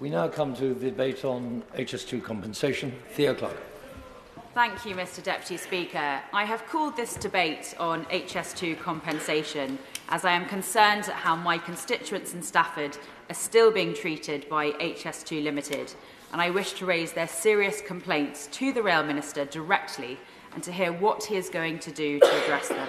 We now come to the debate on HS2 compensation. Theo Clark. Thank you, Mr Deputy Speaker. I have called this debate on HS2 compensation as I am concerned at how my constituents in Stafford are still being treated by HS2 Limited and I wish to raise their serious complaints to the Rail Minister directly and to hear what he is going to do to address them.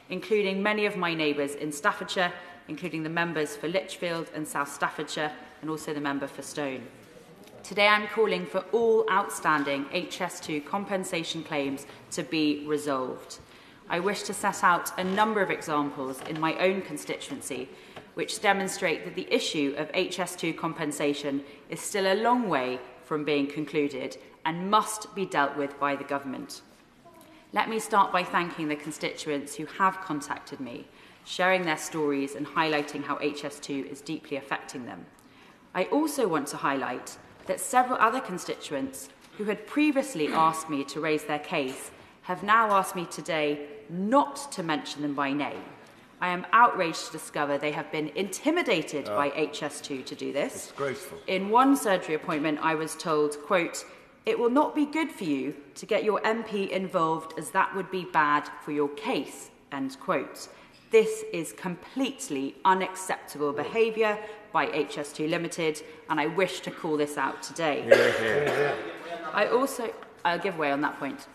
including many of my neighbours in Staffordshire, including the members for Lichfield and South Staffordshire, and also the member for Stone. Today I'm calling for all outstanding HS2 compensation claims to be resolved. I wish to set out a number of examples in my own constituency which demonstrate that the issue of HS2 compensation is still a long way from being concluded and must be dealt with by the government. Let me start by thanking the constituents who have contacted me, sharing their stories and highlighting how HS2 is deeply affecting them. I also want to highlight that several other constituents who had previously asked me to raise their case have now asked me today not to mention them by name. I am outraged to discover they have been intimidated oh. by HS2 to do this. Disgraceful. In one surgery appointment, I was told, quote, it will not be good for you to get your MP involved as that would be bad for your case, end quote. This is completely unacceptable behaviour by HS2 Limited, and I wish to call this out today. I also, I'll give way on that point.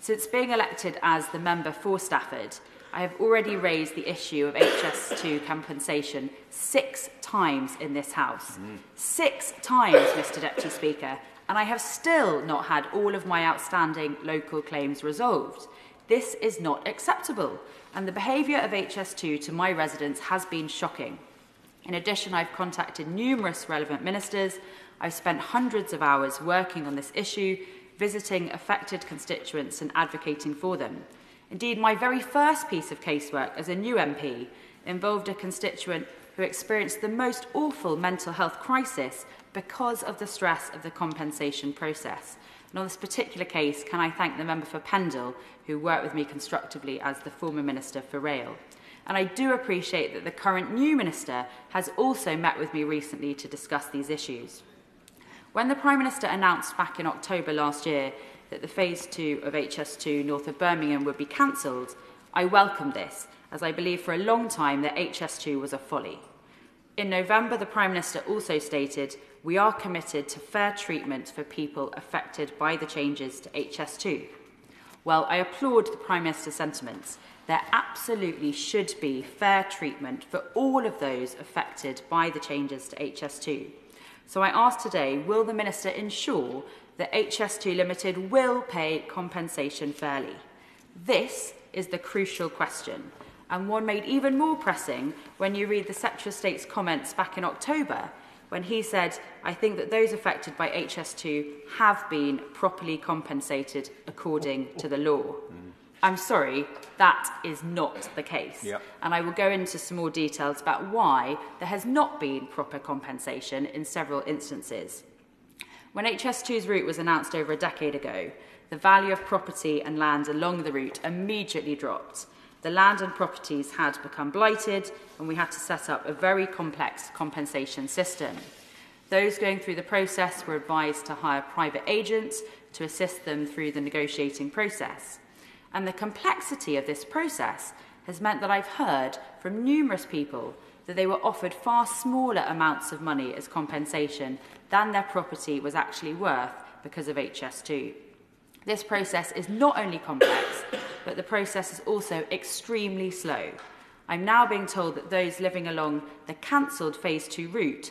Since being elected as the member for Stafford, I have already raised the issue of HS2 compensation six times in this House. Mm. Six times, Mr Deputy Speaker, and I have still not had all of my outstanding local claims resolved. This is not acceptable, and the behaviour of HS2 to my residents has been shocking. In addition, I've contacted numerous relevant ministers. I've spent hundreds of hours working on this issue visiting affected constituents and advocating for them. Indeed, my very first piece of casework as a new MP involved a constituent who experienced the most awful mental health crisis because of the stress of the compensation process. And on this particular case, can I thank the member for Pendle, who worked with me constructively as the former Minister for Rail. And I do appreciate that the current new Minister has also met with me recently to discuss these issues. When the Prime Minister announced back in October last year that the Phase 2 of HS2 north of Birmingham would be cancelled, I welcomed this, as I believe for a long time that HS2 was a folly. In November, the Prime Minister also stated, we are committed to fair treatment for people affected by the changes to HS2. Well, I applaud the Prime Minister's sentiments. There absolutely should be fair treatment for all of those affected by the changes to HS2. So I ask today, will the Minister ensure that HS2 Limited will pay compensation fairly? This is the crucial question, and one made even more pressing when you read the Secretary of State's comments back in October, when he said, I think that those affected by HS2 have been properly compensated according to the law. Mm. I'm sorry, that is not the case. Yeah. And I will go into some more details about why there has not been proper compensation in several instances. When HS2's route was announced over a decade ago, the value of property and land along the route immediately dropped. The land and properties had become blighted, and we had to set up a very complex compensation system. Those going through the process were advised to hire private agents to assist them through the negotiating process and the complexity of this process has meant that I've heard from numerous people that they were offered far smaller amounts of money as compensation than their property was actually worth because of HS2. This process is not only complex, but the process is also extremely slow. I'm now being told that those living along the cancelled Phase 2 route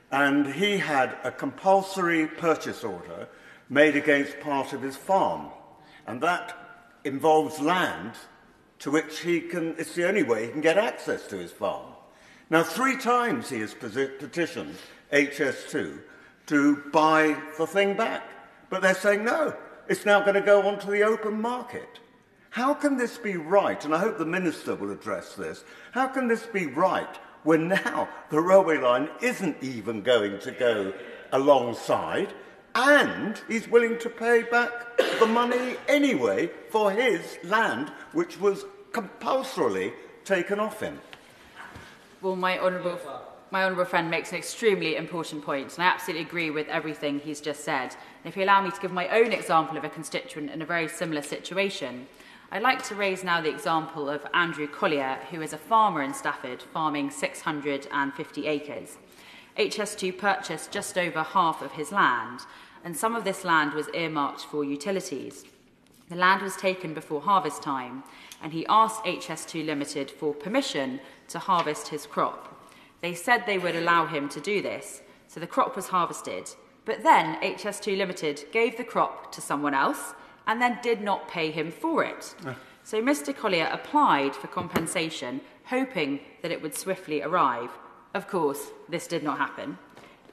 and he had a compulsory purchase order made against part of his farm, and that involves land to which he can, it's the only way he can get access to his farm. Now, three times he has petitioned HS2 to buy the thing back, but they're saying no, it's now going to go onto the open market. How can this be right? And I hope the minister will address this. How can this be right when now the railway line isn't even going to go alongside? and he's willing to pay back the money anyway for his land, which was compulsorily taken off him. Well, my honourable, my honourable friend makes an extremely important point, and I absolutely agree with everything he's just said. And if you allow me to give my own example of a constituent in a very similar situation, I'd like to raise now the example of Andrew Collier, who is a farmer in Stafford, farming 650 acres. HS2 purchased just over half of his land, and some of this land was earmarked for utilities. The land was taken before harvest time, and he asked HS2 Limited for permission to harvest his crop. They said they would allow him to do this, so the crop was harvested. But then HS2 Limited gave the crop to someone else and then did not pay him for it. Uh. So Mr. Collier applied for compensation, hoping that it would swiftly arrive. Of course, this did not happen.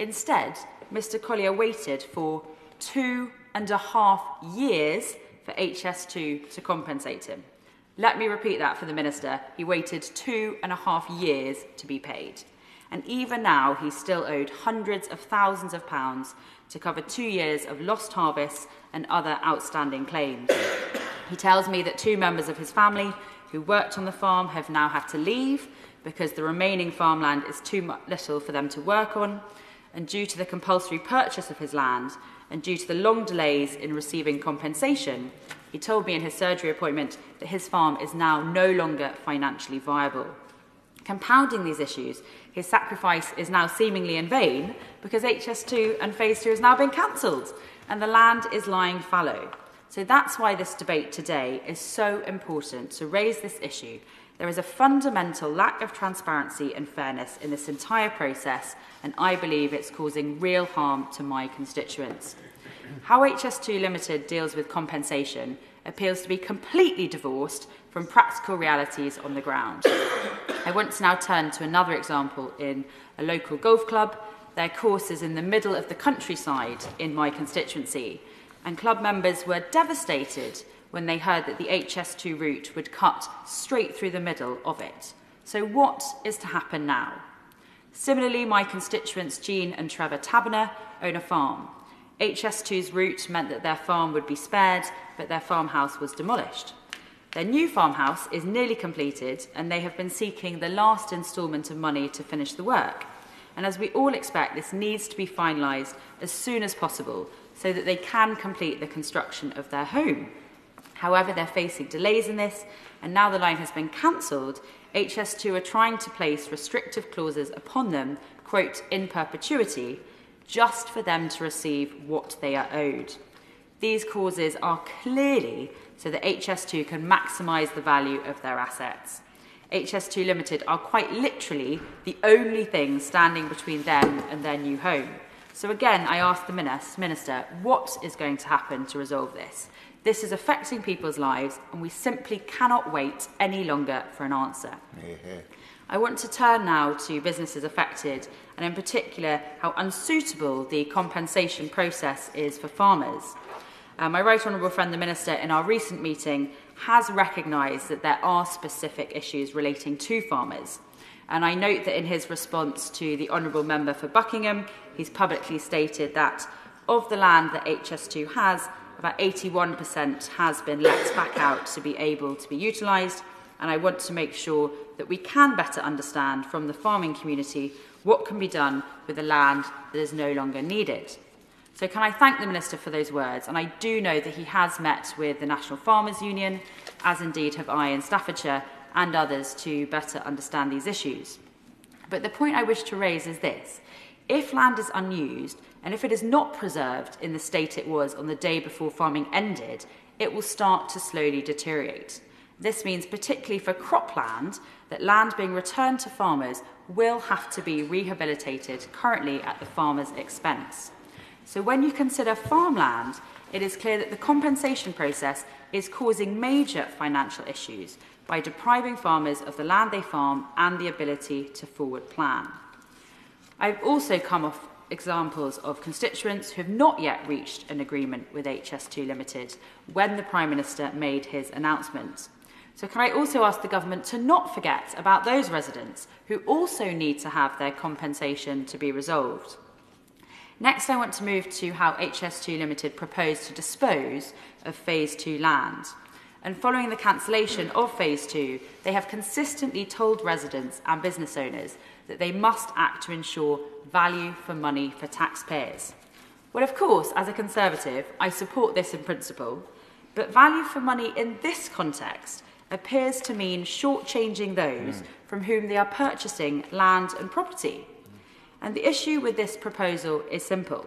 Instead, Mr Collier waited for two and a half years for HS2 to compensate him. Let me repeat that for the Minister. He waited two and a half years to be paid. And even now, he still owed hundreds of thousands of pounds to cover two years of lost harvests and other outstanding claims. he tells me that two members of his family who worked on the farm have now had to leave because the remaining farmland is too little for them to work on and due to the compulsory purchase of his land and due to the long delays in receiving compensation, he told me in his surgery appointment that his farm is now no longer financially viable. Compounding these issues, his sacrifice is now seemingly in vain because HS2 and Phase 2 has now been cancelled and the land is lying fallow. So that's why this debate today is so important to raise this issue There is a fundamental lack of transparency and fairness in this entire process, and I believe it's causing real harm to my constituents. How HS2 Limited deals with compensation appeals to be completely divorced from practical realities on the ground. I want to now turn to another example in a local golf club. Their course is in the middle of the countryside in my constituency, and club members were devastated when they heard that the HS2 route would cut straight through the middle of it. So what is to happen now? Similarly, my constituents Jean and Trevor Taberner own a farm. HS2's route meant that their farm would be spared, but their farmhouse was demolished. Their new farmhouse is nearly completed, and they have been seeking the last instalment of money to finish the work. And as we all expect, this needs to be finalised as soon as possible so that they can complete the construction of their home, However, they're facing delays in this, and now the line has been cancelled, HS2 are trying to place restrictive clauses upon them, quote, in perpetuity, just for them to receive what they are owed. These clauses are clearly so that HS2 can maximise the value of their assets. HS2 Limited are quite literally the only thing standing between them and their new home. So again, I ask the Minister, what is going to happen to resolve this? This is affecting people's lives, and we simply cannot wait any longer for an answer. I want to turn now to businesses affected, and in particular, how unsuitable the compensation process is for farmers. Um, my right honourable friend the Minister, in our recent meeting, has recognised that there are specific issues relating to farmers. And I note that in his response to the Honourable Member for Buckingham, he's publicly stated that of the land that HS2 has, about 81% has been let back out to be able to be utilised. And I want to make sure that we can better understand from the farming community what can be done with the land that is no longer needed. So can I thank the Minister for those words? And I do know that he has met with the National Farmers Union, as indeed have I in Staffordshire, and others to better understand these issues. But the point I wish to raise is this. If land is unused, and if it is not preserved in the state it was on the day before farming ended, it will start to slowly deteriorate. This means, particularly for cropland, that land being returned to farmers will have to be rehabilitated currently at the farmer's expense. So, when you consider farmland, it is clear that the compensation process is causing major financial issues by depriving farmers of the land they farm and the ability to forward plan. I've also come off examples of constituents who have not yet reached an agreement with HS2 Limited when the Prime Minister made his announcement. So can I also ask the government to not forget about those residents who also need to have their compensation to be resolved? Next, I want to move to how HS2 Limited proposed to dispose of Phase 2 land. And following the cancellation of Phase 2, they have consistently told residents and business owners that they must act to ensure value for money for taxpayers. Well, of course, as a Conservative, I support this in principle, but value for money in this context appears to mean shortchanging those mm. from whom they are purchasing land and property. And the issue with this proposal is simple.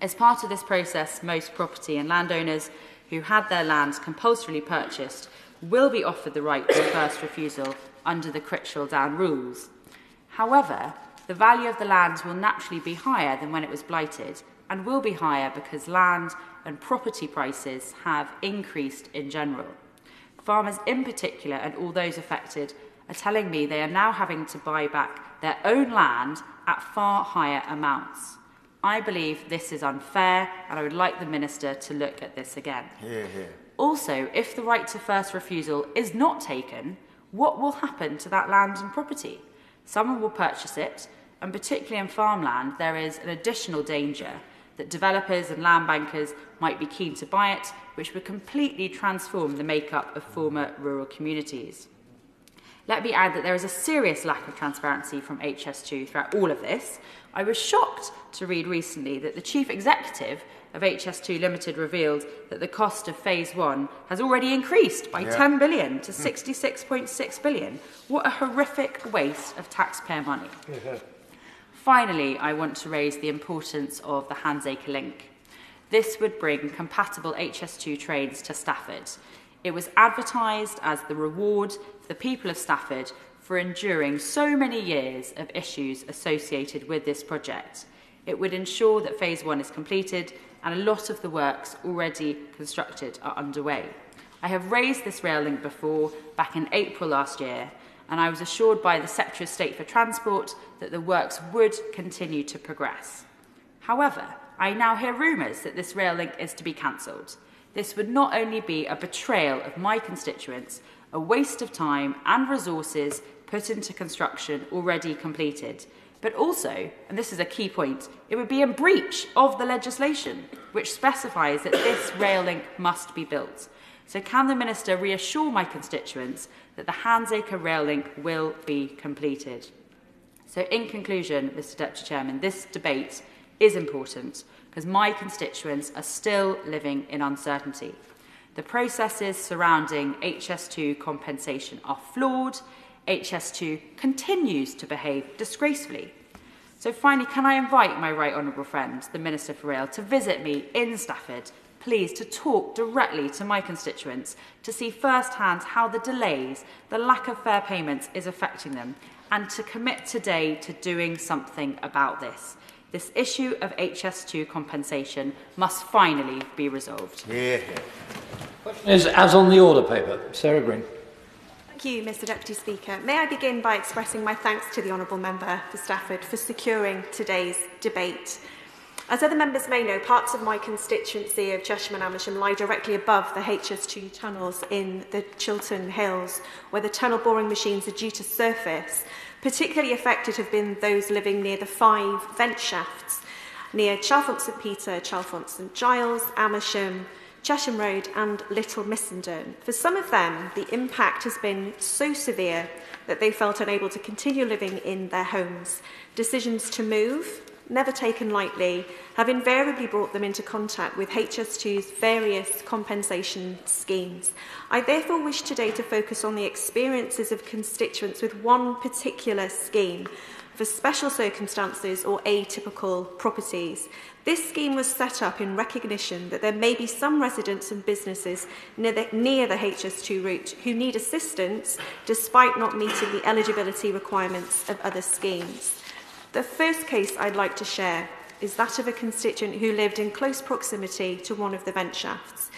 As part of this process, most property and landowners who had their lands compulsorily purchased will be offered the right to first refusal under the Critchell Down rules. However, the value of the land will naturally be higher than when it was blighted, and will be higher because land and property prices have increased in general. Farmers in particular and all those affected are telling me they are now having to buy back their own land at far higher amounts. I believe this is unfair and I would like the Minister to look at this again. Hear, hear. Also, if the right to first refusal is not taken, what will happen to that land and property? Someone will purchase it, and particularly in farmland, there is an additional danger that developers and land bankers might be keen to buy it, which would completely transform the makeup of former rural communities. Let me add that there is a serious lack of transparency from HS2 throughout all of this. I was shocked to read recently that the chief executive of HS2 Limited revealed that the cost of phase 1 has already increased by yeah. 10 billion to 66.6 hmm. billion. What a horrific waste of taxpayer money. Finally, I want to raise the importance of the Handsacre Link. This would bring compatible HS2 trains to Stafford. It was advertised as the reward for the people of Stafford for enduring so many years of issues associated with this project. It would ensure that phase one is completed and a lot of the works already constructed are underway. I have raised this rail link before, back in April last year, and I was assured by the Secretary of State for Transport that the works would continue to progress. However, I now hear rumours that this rail link is to be cancelled. This would not only be a betrayal of my constituents, a waste of time and resources put into construction already completed, but also, and this is a key point, it would be in breach of the legislation, which specifies that this rail link must be built. So can the Minister reassure my constituents that the Handsacre rail link will be completed. So in conclusion, Mr Deputy Chairman, this debate is important because my constituents are still living in uncertainty. The processes surrounding HS2 compensation are flawed. HS2 continues to behave disgracefully. So finally, can I invite my right honourable friend, the Minister for Rail, to visit me in Stafford pleased to talk directly to my constituents to see firsthand how the delays, the lack of fair payments is affecting them and to commit today to doing something about this. This issue of HS2 compensation must finally be resolved. Yeah. Question is as on the order paper. Sarah Green. Thank you, Mr Deputy Speaker. May I begin by expressing my thanks to the Honourable Member for Stafford for securing today's debate. As other members may know, parts of my constituency of Cheshire and Amersham lie directly above the HS2 tunnels in the Chiltern Hills, where the tunnel boring machines are due to surface. Particularly affected have been those living near the five vent shafts, near Chalfont St Peter, Chalfont St Giles, Amersham, Chesham Road and Little Missenden. For some of them, the impact has been so severe that they felt unable to continue living in their homes. Decisions to move, never taken lightly, have invariably brought them into contact with HS2's various compensation schemes. I therefore wish today to focus on the experiences of constituents with one particular scheme for special circumstances or atypical properties. This scheme was set up in recognition that there may be some residents and businesses near the, near the HS2 route who need assistance despite not meeting the eligibility requirements of other schemes. The first case I'd like to share is that of a constituent who lived in close proximity to one of the vent shafts.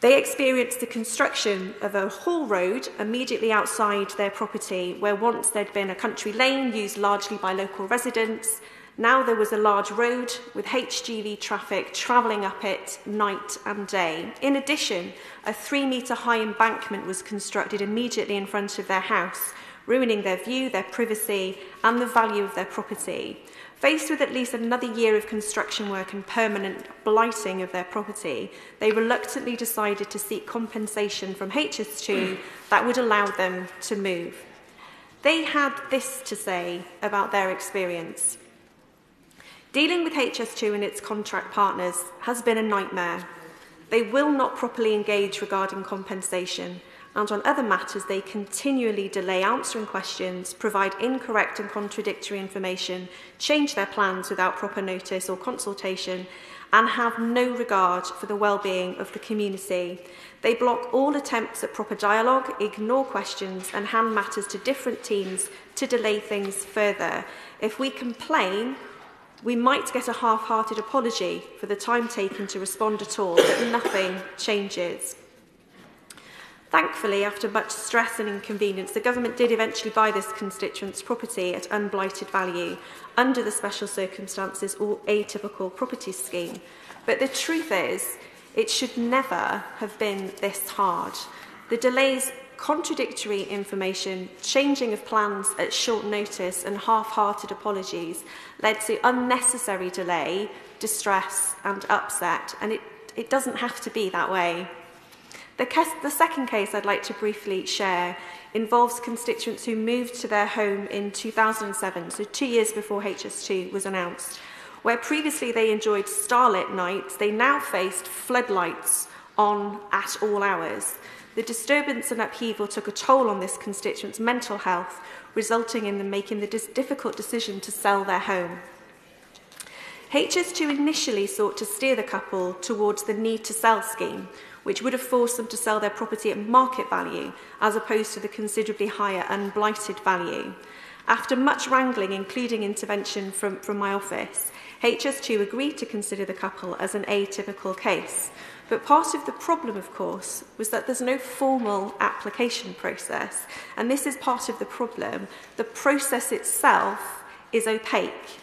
They experienced the construction of a haul road immediately outside their property, where once there'd been a country lane used largely by local residents. Now there was a large road with HGV traffic travelling up it night and day. In addition, a three metre high embankment was constructed immediately in front of their house, ruining their view, their privacy, and the value of their property. Faced with at least another year of construction work and permanent blighting of their property, they reluctantly decided to seek compensation from HS2 that would allow them to move. They had this to say about their experience. Dealing with HS2 and its contract partners has been a nightmare. They will not properly engage regarding compensation and on other matters they continually delay answering questions, provide incorrect and contradictory information, change their plans without proper notice or consultation, and have no regard for the well-being of the community. They block all attempts at proper dialogue, ignore questions and hand matters to different teams to delay things further. If we complain, we might get a half-hearted apology for the time taken to respond at all, but nothing changes. Thankfully, after much stress and inconvenience, the government did eventually buy this constituent's property at unblighted value under the Special Circumstances or Atypical property Scheme. But the truth is, it should never have been this hard. The delays contradictory information, changing of plans at short notice and half-hearted apologies led to unnecessary delay, distress and upset and it, it doesn't have to be that way. The, the second case I'd like to briefly share involves constituents who moved to their home in 2007, so two years before HS2 was announced. Where previously they enjoyed starlit nights, they now faced floodlights on at all hours. The disturbance and upheaval took a toll on this constituent's mental health, resulting in them making the difficult decision to sell their home. HS2 initially sought to steer the couple towards the need to sell scheme, which would have forced them to sell their property at market value as opposed to the considerably higher unblighted value. After much wrangling, including intervention from, from my office, HS2 agreed to consider the couple as an atypical case. But part of the problem, of course, was that there's no formal application process. And this is part of the problem. The process itself is opaque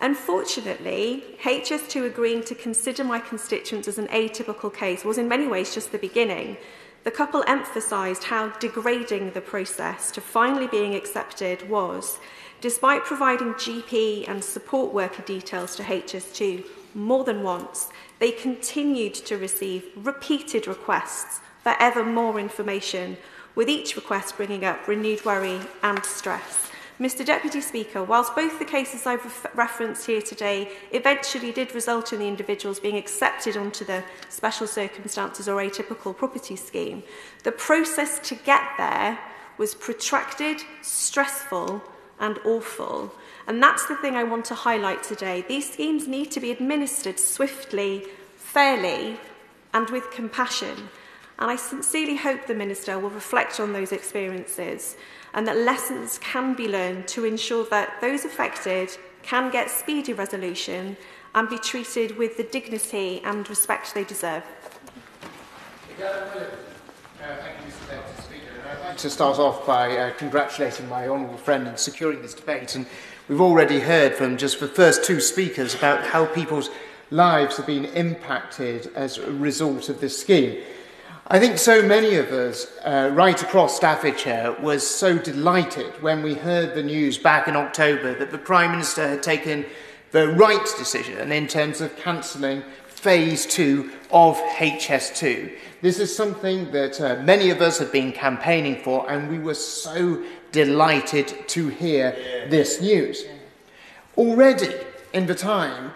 Unfortunately, HS2 agreeing to consider my constituents as an atypical case was in many ways just the beginning. The couple emphasised how degrading the process to finally being accepted was, despite providing GP and support worker details to HS2 more than once, they continued to receive repeated requests for ever more information, with each request bringing up renewed worry and stress. Mr Deputy Speaker, whilst both the cases I've re referenced here today eventually did result in the individuals being accepted onto the special circumstances or atypical property scheme, the process to get there was protracted, stressful and awful. And that's the thing I want to highlight today. These schemes need to be administered swiftly, fairly and with compassion. And I sincerely hope the Minister will reflect on those experiences and that lessons can be learned to ensure that those affected can get speedy resolution and be treated with the dignity and respect they deserve. Uh, to start off by uh, congratulating my honourable friend in securing this debate, and we've already heard from just the first two speakers about how people's lives have been impacted as a result of this scheme. I think so many of us uh, right across Staffordshire was so delighted when we heard the news back in October that the Prime Minister had taken the right decision in terms of cancelling phase two of HS2. This is something that uh, many of us have been campaigning for and we were so delighted to hear yeah. this news. Already in the time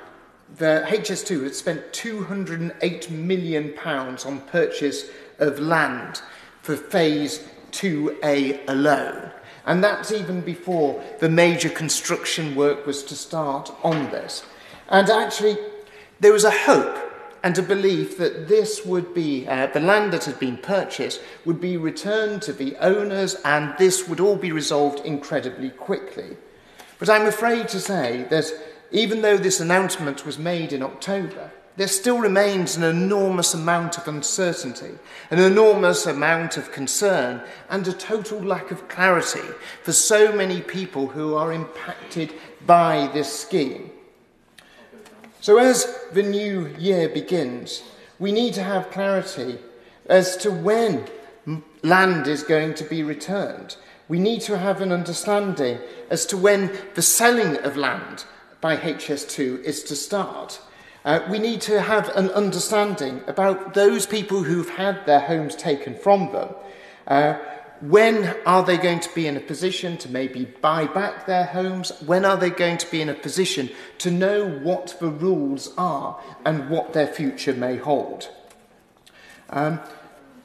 the HS2 had spent 208 million pounds on purchase of land for phase 2A alone. And that's even before the major construction work was to start on this. And actually, there was a hope and a belief that this would be, uh, the land that had been purchased would be returned to the owners and this would all be resolved incredibly quickly. But I'm afraid to say that even though this announcement was made in October, there still remains an enormous amount of uncertainty, an enormous amount of concern, and a total lack of clarity for so many people who are impacted by this scheme. So, as the new year begins, we need to have clarity as to when land is going to be returned. We need to have an understanding as to when the selling of land by HS2 is to start. Uh, we need to have an understanding about those people who've had their homes taken from them. Uh, when are they going to be in a position to maybe buy back their homes? When are they going to be in a position to know what the rules are and what their future may hold? Um,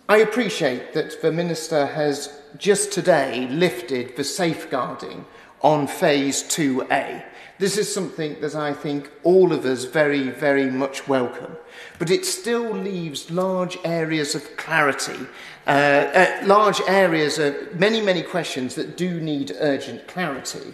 I appreciate that the Minister has just today lifted the safeguarding on phase 2A. This is something that I think all of us very, very much welcome. But it still leaves large areas of clarity, uh, uh, large areas of many, many questions that do need urgent clarity.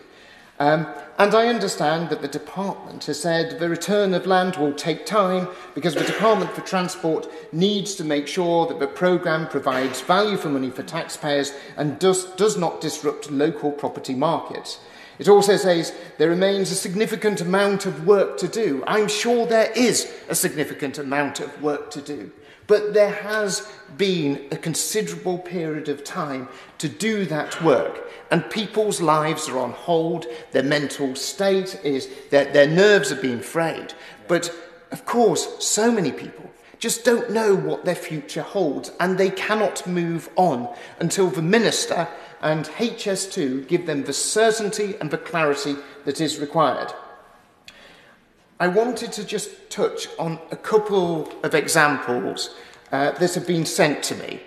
Um, and I understand that the department has said the return of land will take time because the Department for Transport needs to make sure that the programme provides value for money for taxpayers and does, does not disrupt local property markets. It also says there remains a significant amount of work to do. I'm sure there is a significant amount of work to do. But there has been a considerable period of time to do that work. And people's lives are on hold, their mental state is, their, their nerves have been frayed. But of course, so many people just don't know what their future holds and they cannot move on until the minister and HS2 give them the certainty and the clarity that is required. I wanted to just touch on a couple of examples uh, that have been sent to me.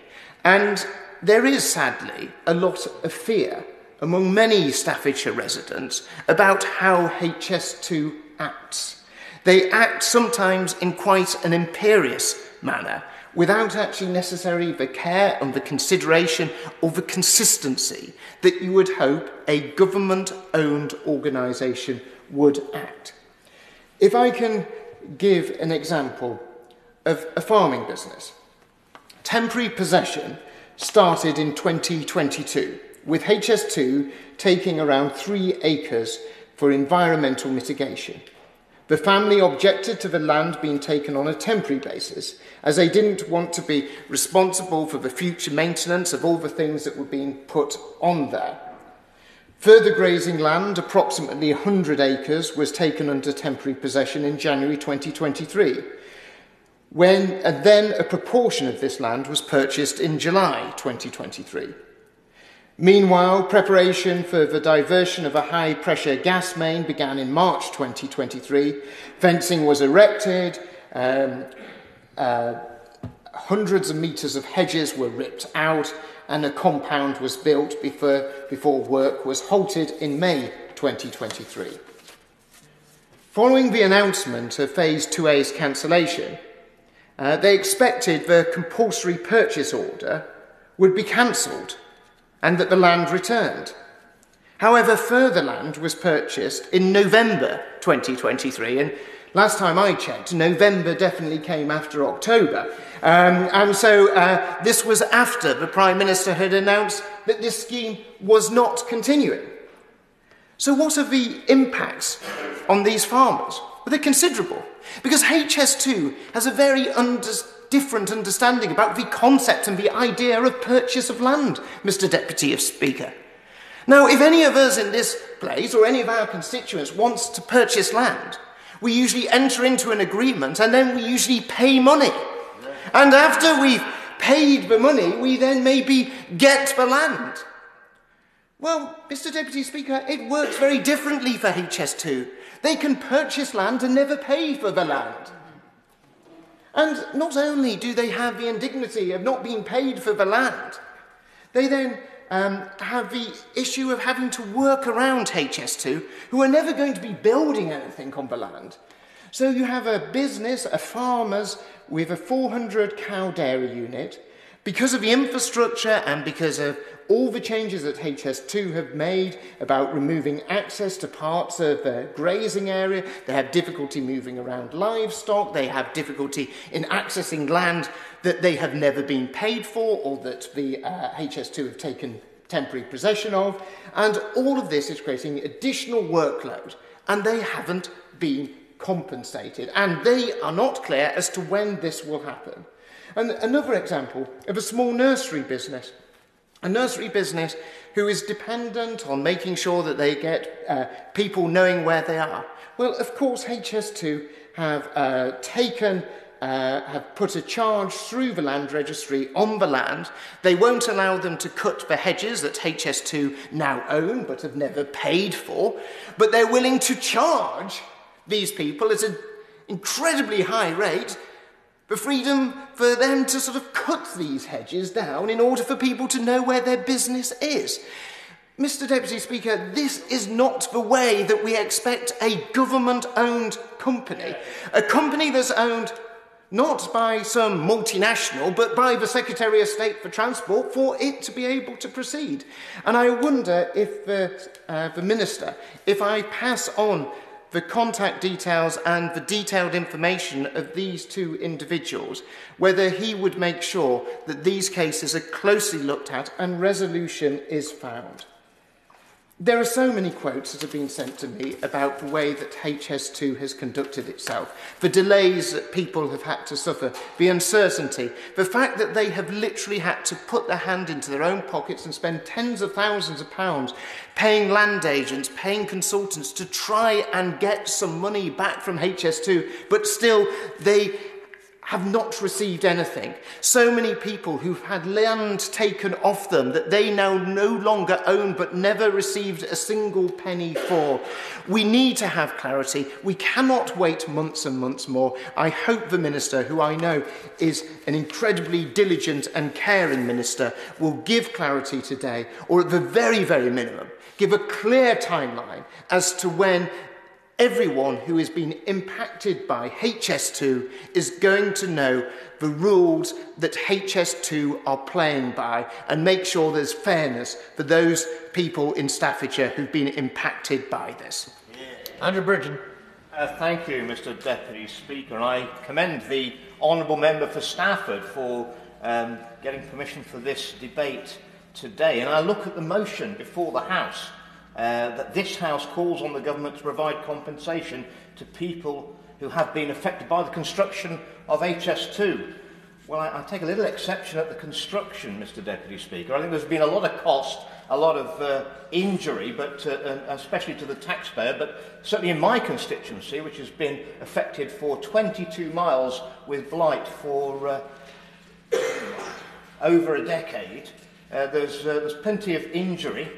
And there is sadly a lot of fear among many Staffordshire residents about how HS2 acts. They act sometimes in quite an imperious manner without actually necessarily the care and the consideration or the consistency that you would hope a government owned organisation would act. If I can give an example of a farming business, temporary possession started in 2022 with HS2 taking around three acres for environmental mitigation. The family objected to the land being taken on a temporary basis, as they didn't want to be responsible for the future maintenance of all the things that were being put on there. Further grazing land, approximately 100 acres, was taken under temporary possession in January 2023, when, and then a proportion of this land was purchased in July 2023. Meanwhile, preparation for the diversion of a high pressure gas main began in March 2023. Fencing was erected, um, uh, hundreds of metres of hedges were ripped out, and a compound was built before, before work was halted in May 2023. Following the announcement of Phase 2A's cancellation, uh, they expected the compulsory purchase order would be cancelled and that the land returned. However, further land was purchased in November 2023, and Last time I checked, November definitely came after October. Um, and so uh, this was after the Prime Minister had announced that this scheme was not continuing. So, what are the impacts on these farmers? Well, they're considerable because HS2 has a very under different understanding about the concept and the idea of purchase of land, Mr. Deputy of Speaker. Now, if any of us in this place or any of our constituents wants to purchase land, we usually enter into an agreement and then we usually pay money. And after we've paid the money, we then maybe get the land. Well, Mr. Deputy Speaker, it works very differently for HS2. They can purchase land and never pay for the land. And not only do they have the indignity of not being paid for the land, they then um, have the issue of having to work around HS2, who are never going to be building anything on the land. So you have a business, a farmer's, with a 400 cow dairy unit, Because of the infrastructure and because of all the changes that HS2 have made about removing access to parts of the grazing area, they have difficulty moving around livestock, they have difficulty in accessing land that they have never been paid for or that the uh, HS2 have taken temporary possession of. And all of this is creating additional workload and they haven't been compensated. And they are not clear as to when this will happen. And another example of a small nursery business. A nursery business who is dependent on making sure that they get uh, people knowing where they are. Well, of course, HS2 have uh, taken uh, have put a charge through the land registry on the land. They won't allow them to cut the hedges that HS2 now own but have never paid for, but they're willing to charge these people at an incredibly high rate The freedom for them to sort of cut these hedges down in order for people to know where their business is. Mr Deputy Speaker, this is not the way that we expect a government-owned company, a company that's owned not by some multinational, but by the Secretary of State for Transport for it to be able to proceed. And I wonder if the, uh, the Minister, if I pass on the contact details and the detailed information of these two individuals, whether he would make sure that these cases are closely looked at and resolution is found. There are so many quotes that have been sent to me about the way that HS2 has conducted itself, the delays that people have had to suffer, the uncertainty, the fact that they have literally had to put their hand into their own pockets and spend tens of thousands of pounds paying land agents, paying consultants to try and get some money back from HS2, but still they have not received anything. So many people who've had land taken off them that they now no longer own but never received a single penny for. We need to have clarity. We cannot wait months and months more. I hope the minister, who I know is an incredibly diligent and caring minister, will give clarity today, or at the very, very minimum, give a clear timeline as to when Everyone who has been impacted by HS2 is going to know the rules that HS2 are playing by and make sure there's fairness for those people in Staffordshire who've been impacted by this. Andrew Bridgen. Uh, thank you, Mr Deputy Speaker. I commend the Honourable Member for Stafford for um, getting permission for this debate today. And I look at the motion before the House uh, that this House calls on the government to provide compensation to people who have been affected by the construction of HS2. Well, I, I take a little exception at the construction, Mr Deputy Speaker. I think there's been a lot of cost, a lot of uh, injury, but uh, especially to the taxpayer, but certainly in my constituency, which has been affected for 22 miles with blight for uh, over a decade, uh, there's, uh, there's plenty of injury,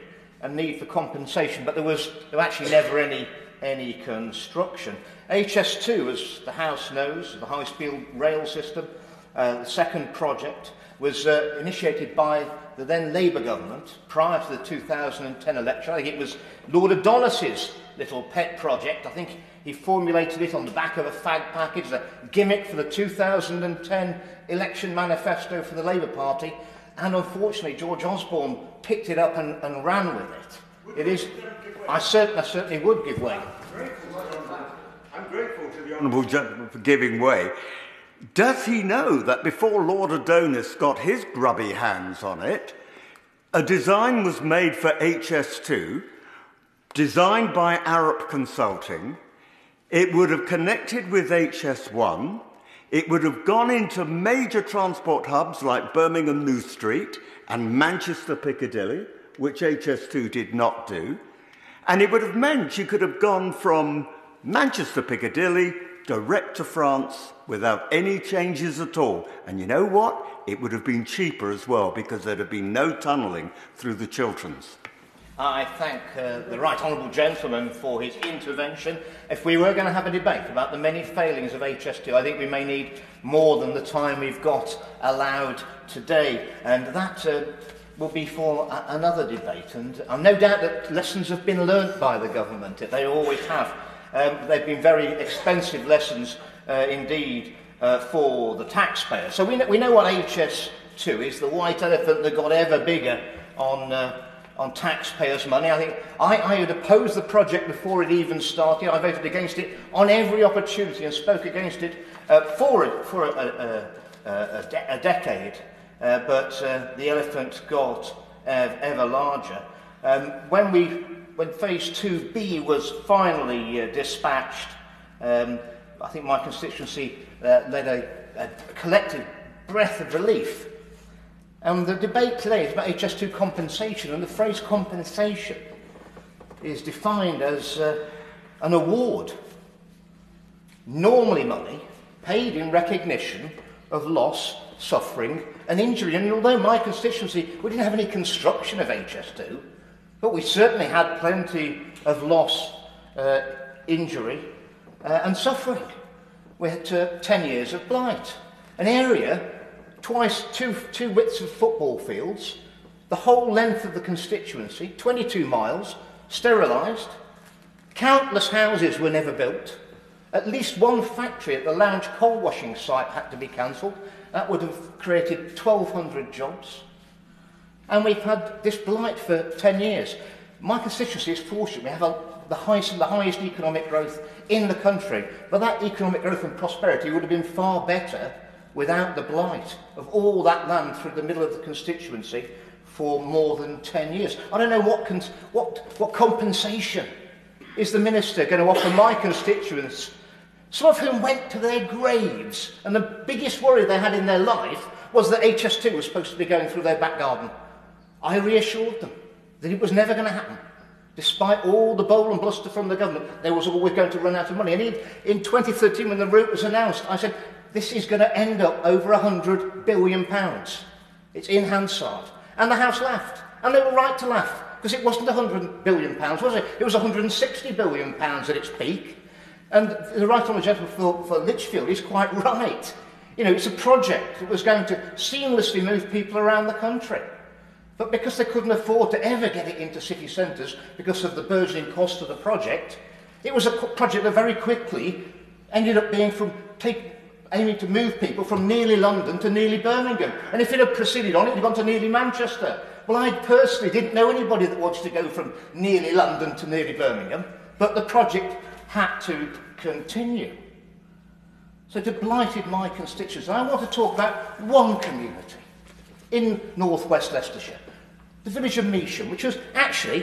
a need for compensation, but there was, there was actually never any, any construction. HS2, as the House knows, the high-speed rail system, uh, the second project, was uh, initiated by the then Labour government prior to the 2010 election. I think it was Lord Adonis's little pet project. I think he formulated it on the back of a fag package, a gimmick for the 2010 election manifesto for the Labour Party, And unfortunately, George Osborne picked it up and, and ran with it. It is. I certainly, I certainly would give way. I'm grateful to the Honourable Gentleman for giving way. Does he know that before Lord Adonis got his grubby hands on it, a design was made for HS2, designed by Arup Consulting. It would have connected with HS1 It would have gone into major transport hubs like Birmingham New Street and Manchester Piccadilly, which HS2 did not do. And it would have meant you could have gone from Manchester Piccadilly direct to France without any changes at all. And you know what? It would have been cheaper as well because there'd have been no tunnelling through the Chilterns. I thank uh, the right honourable gentleman for his intervention. If we were going to have a debate about the many failings of HS2, I think we may need more than the time we've got allowed today. And that uh, will be for a another debate. And I'm uh, no doubt that lessons have been learnt by the government. They always have. Um, they've been very expensive lessons uh, indeed uh, for the taxpayer. So we know, we know what HS2 is, the white elephant that got ever bigger on uh, on taxpayers' money. I think I, I had opposed the project before it even started. I voted against it on every opportunity and spoke against it uh, for, a, for a, a, a, a, de a decade. Uh, but uh, the elephant got uh, ever larger. Um, when, we, when phase 2B was finally uh, dispatched, um, I think my constituency uh, led a, a collective breath of relief And the debate today is about HS2 compensation, and the phrase compensation is defined as uh, an award, normally money, paid in recognition of loss, suffering, and injury. And although my constituency, we didn't have any construction of HS2, but we certainly had plenty of loss, uh, injury, uh, and suffering. We had uh, 10 years of blight, an area twice two, two widths of football fields, the whole length of the constituency, 22 miles, sterilised. Countless houses were never built. At least one factory at the Lounge coal washing site had to be cancelled. That would have created 1,200 jobs. And we've had this blight for 10 years. My constituency is fortunate. We have a, the, highest, the highest economic growth in the country. But that economic growth and prosperity would have been far better without the blight of all that land through the middle of the constituency for more than 10 years. I don't know what, what, what compensation is the minister going to offer my constituents, some of whom went to their graves, and the biggest worry they had in their life was that HS2 was supposed to be going through their back garden. I reassured them that it was never going to happen. Despite all the bowl and bluster from the government, they was always going to run out of money. And in, in 2013, when the route was announced, I said, this is going to end up over 100 billion. Pounds. It's in Hansard. And the House laughed. And they were right to laugh, because it wasn't 100 billion, pounds, was it? It was 160 billion pounds at its peak. And the right honourable gentleman for, for Lichfield is quite right. You know, it's a project that was going to seamlessly move people around the country. But because they couldn't afford to ever get it into city centres because of the burgeoning cost of the project, it was a project that very quickly ended up being from take, aiming to move people from nearly London to nearly Birmingham. And if it had proceeded on, it would gone to nearly Manchester. Well, I personally didn't know anybody that wanted to go from nearly London to nearly Birmingham, but the project had to continue. So to blighted my constituents. I want to talk about one community in northwest Leicestershire, the village of Measham, which was actually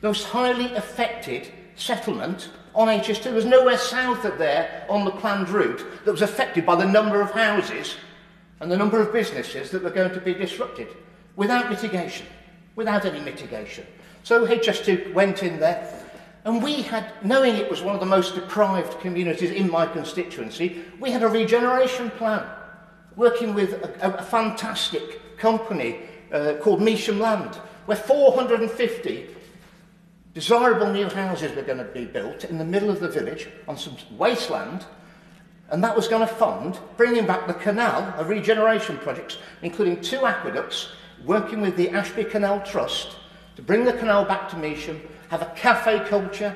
the most highly affected settlement on HS2. There was nowhere south of there on the planned route that was affected by the number of houses and the number of businesses that were going to be disrupted without mitigation, without any mitigation. So HS2 went in there and we had, knowing it was one of the most deprived communities in my constituency, we had a regeneration plan working with a, a, a fantastic company uh, called Meesham Land where 450 Desirable new houses were going to be built in the middle of the village on some wasteland, and that was going to fund bringing back the canal, a regeneration projects, including two aqueducts, working with the Ashby Canal Trust to bring the canal back to Mesham have a cafe culture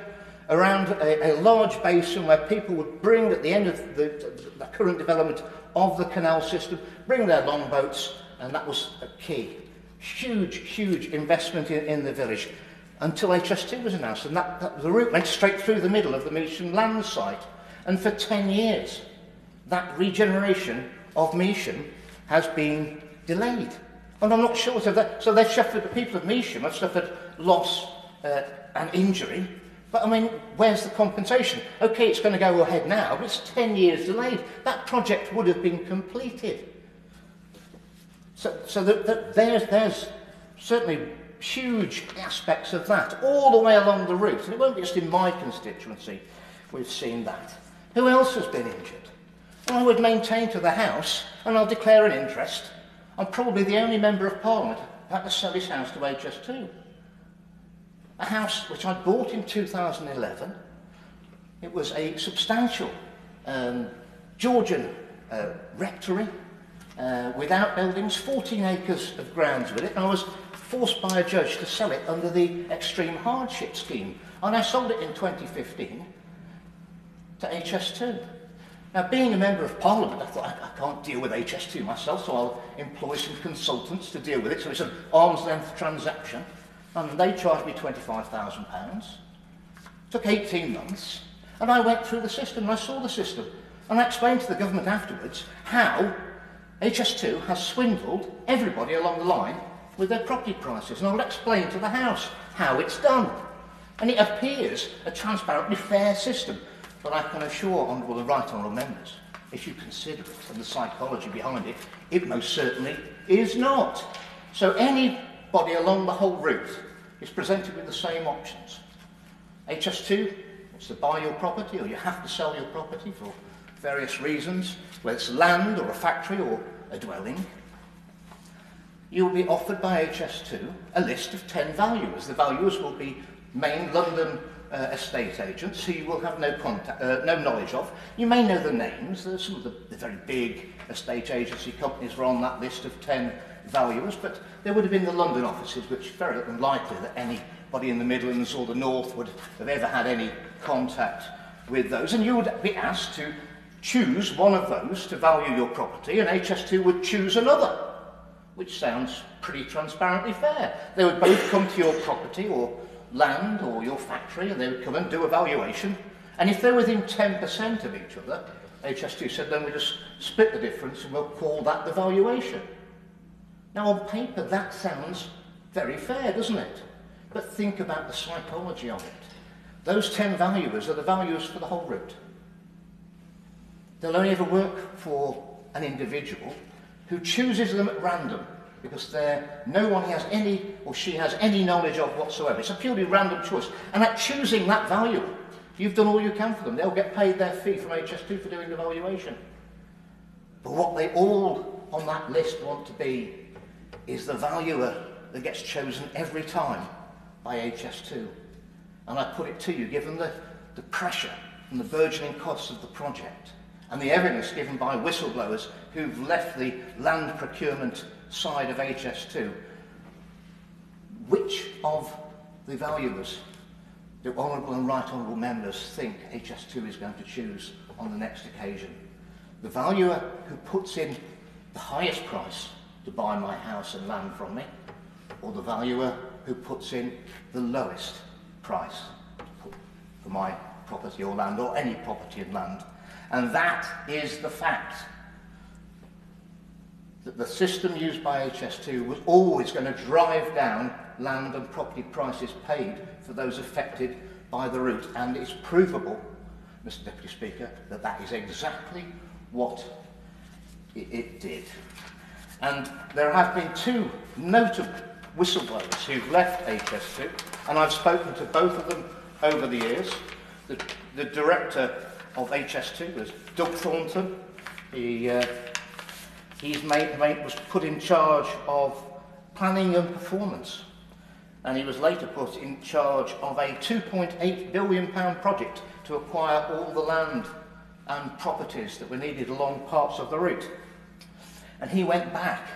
around a, a large basin where people would bring, at the end of the, the current development of the canal system, bring their longboats, and that was a key. Huge, huge investment in, in the village until HS2 was announced. And that, that, the route went straight through the middle of the Measham land site. And for 10 years, that regeneration of Measham has been delayed. And I'm not sure. of that, so they've suffered, the people of Measham have suffered loss uh, and injury. But I mean, where's the compensation? Okay, it's going to go ahead now, but it's 10 years delayed. That project would have been completed. So, so the, the, there's, there's certainly huge aspects of that all the way along the route. And it won't be just in my constituency we've seen that. Who else has been injured? Well, I would maintain to the House, and I'll declare an interest, I'm probably the only member of Parliament that has sell his house to HS2. A house which I bought in 2011. It was a substantial um, Georgian uh, rectory uh, without buildings, 14 acres of grounds with it. And I was forced by a judge to sell it under the extreme hardship scheme. And I sold it in 2015 to HS2. Now, being a member of Parliament, I thought, I, I can't deal with HS2 myself, so I'll employ some consultants to deal with it. So it's an arm's length transaction. And they charged me £25,000. Took 18 months. And I went through the system and I saw the system. And I explained to the government afterwards how HS2 has swindled everybody along the line with their property prices, and I'll explain to the House how it's done. And it appears a transparently fair system, but I can assure Honourable the Right Honourable Members, if you consider it and the psychology behind it, it most certainly is not. So anybody along the whole route is presented with the same options. HS2, it's to buy your property or you have to sell your property for various reasons, whether it's land or a factory or a dwelling you will be offered by HS2 a list of 10 valuers. The valuers will be main London uh, estate agents who you will have no contact, uh, no knowledge of. You may know the names. There are some of the, the very big estate agency companies were on that list of 10 valuers, but there would have been the London offices, which very unlikely that anybody in the Midlands or the North would have ever had any contact with those. And you would be asked to choose one of those to value your property, and HS2 would choose another. which sounds pretty transparently fair. They would both come to your property or land or your factory and they would come and do a valuation. And if they're within 10% of each other, HST said then we just split the difference and we'll call that the valuation. Now on paper that sounds very fair, doesn't it? But think about the psychology of it. Those 10 valuers are the valuers for the whole route. They'll only ever work for an individual who chooses them at random because they're, no one has any or she has any knowledge of whatsoever. It's a purely random choice. And at choosing that value, you've done all you can for them. They'll get paid their fee from HS2 for doing the valuation. But what they all on that list want to be is the valuer that gets chosen every time by HS2. And I put it to you, given the, the pressure and the burgeoning costs of the project and the evidence given by whistleblowers who've left the land procurement side of HS2, which of the valuers do honourable and right honourable members think HS2 is going to choose on the next occasion? The valuer who puts in the highest price to buy my house and land from me, or the valuer who puts in the lowest price for my property or land, or any property and land. And that is the fact. that the system used by HS2 was always going to drive down land and property prices paid for those affected by the route. And it's provable, Mr Deputy Speaker, that that is exactly what it, it did. And there have been two notable whistleblowers who've left HS2, and I've spoken to both of them over the years. The, the director of HS2 was Doug Thornton. He uh, his mate, was put in charge of planning and performance. And he was later put in charge of a £2.8 billion project to acquire all the land and properties that were needed along parts of the route. And he went back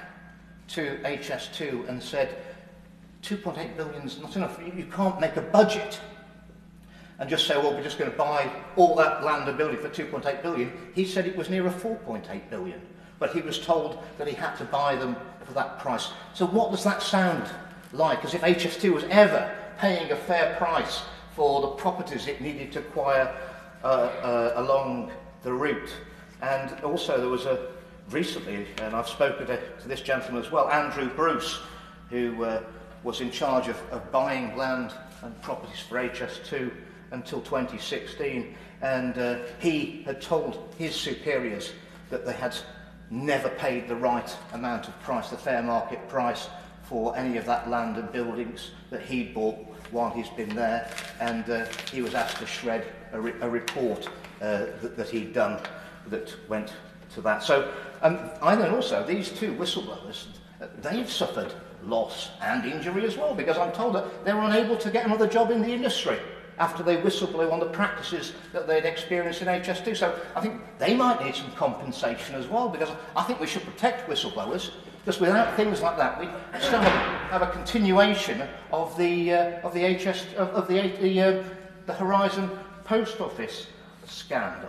to HS2 and said, 2.8 billion is not enough. You can't make a budget and just say, well, we're just going to buy all that land and building for 2.8 billion. He said it was near a 4.8 billion but he was told that he had to buy them for that price. So what does that sound like? As if HS2 was ever paying a fair price for the properties it needed to acquire uh, uh, along the route. And also there was a recently, and I've spoken to, to this gentleman as well, Andrew Bruce, who uh, was in charge of, of buying land and properties for HS2 until 2016, and uh, he had told his superiors that they had never paid the right amount of price, the fair market price for any of that land and buildings that he bought while he's been there. And uh, he was asked to shred a, re a report uh, that, that he'd done that went to that. So, um, and then also, these two whistleblowers, they've suffered loss and injury as well because I'm told that they're unable to get another job in the industry. after they whistleblow on the practices that they'd experienced in HS2. So I think they might need some compensation as well, because I think we should protect whistleblowers, because without things like that, we still have, a continuation of the, uh, of the HS, of, of the, uh, the, uh, the Horizon Post Office scandal.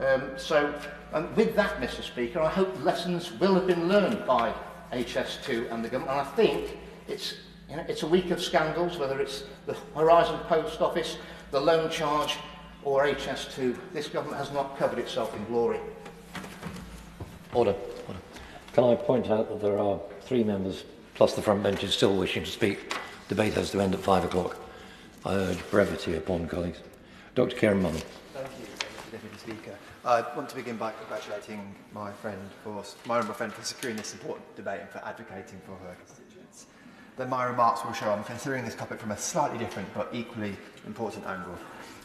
Um, so, and with that, Mr Speaker, I hope lessons will have been learned by HS2 and the government. And I think it's, you know, it's a week of scandals, whether it's the Horizon Post Office, the loan charge, or HS2. This government has not covered itself in glory. Order. Order. Can I point out that there are three members, plus the front benches, still wishing to speak? Debate has to end at five o'clock. I urge brevity upon colleagues. Dr. Karen Mullen. Thank you. Deputy Speaker. I want to begin by congratulating my friend, for, my honourable friend, for securing this important debate and for advocating for her constituents. Then my remarks will show I'm considering this topic from a slightly different but equally important angle.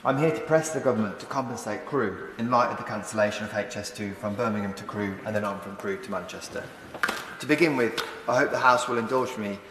I'm here to press the government to compensate crew in light of the cancellation of HS2 from Birmingham to crew and then on from crew to Manchester. To begin with, I hope the House will indulge me,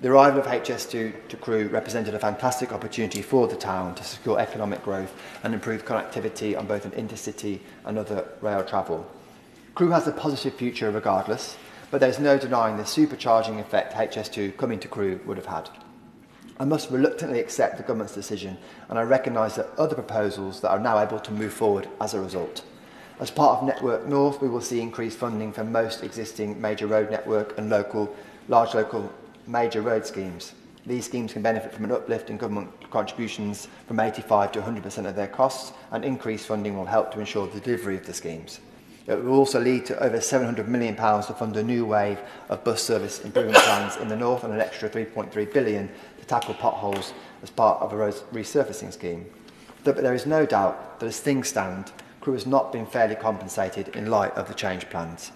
The arrival of HS2 to Crewe represented a fantastic opportunity for the town to secure economic growth and improve connectivity on both an intercity and other rail travel. Crewe has a positive future regardless, but there's no denying the supercharging effect HS2 coming to crew would have had. I must reluctantly accept the government's decision and I recognise that other proposals that are now able to move forward as a result. As part of Network North, we will see increased funding for most existing major road network and local, large local major road schemes. These schemes can benefit from an uplift in government contributions from 85 to 100% of their costs and increased funding will help to ensure the delivery of the schemes. It will also lead to over £700 million to fund a new wave of bus service improvement plans in the north and an extra £3.3 billion to tackle potholes as part of a road resurfacing scheme. But there is no doubt that as things stand, Crewe has not been fairly compensated in light of the change plans.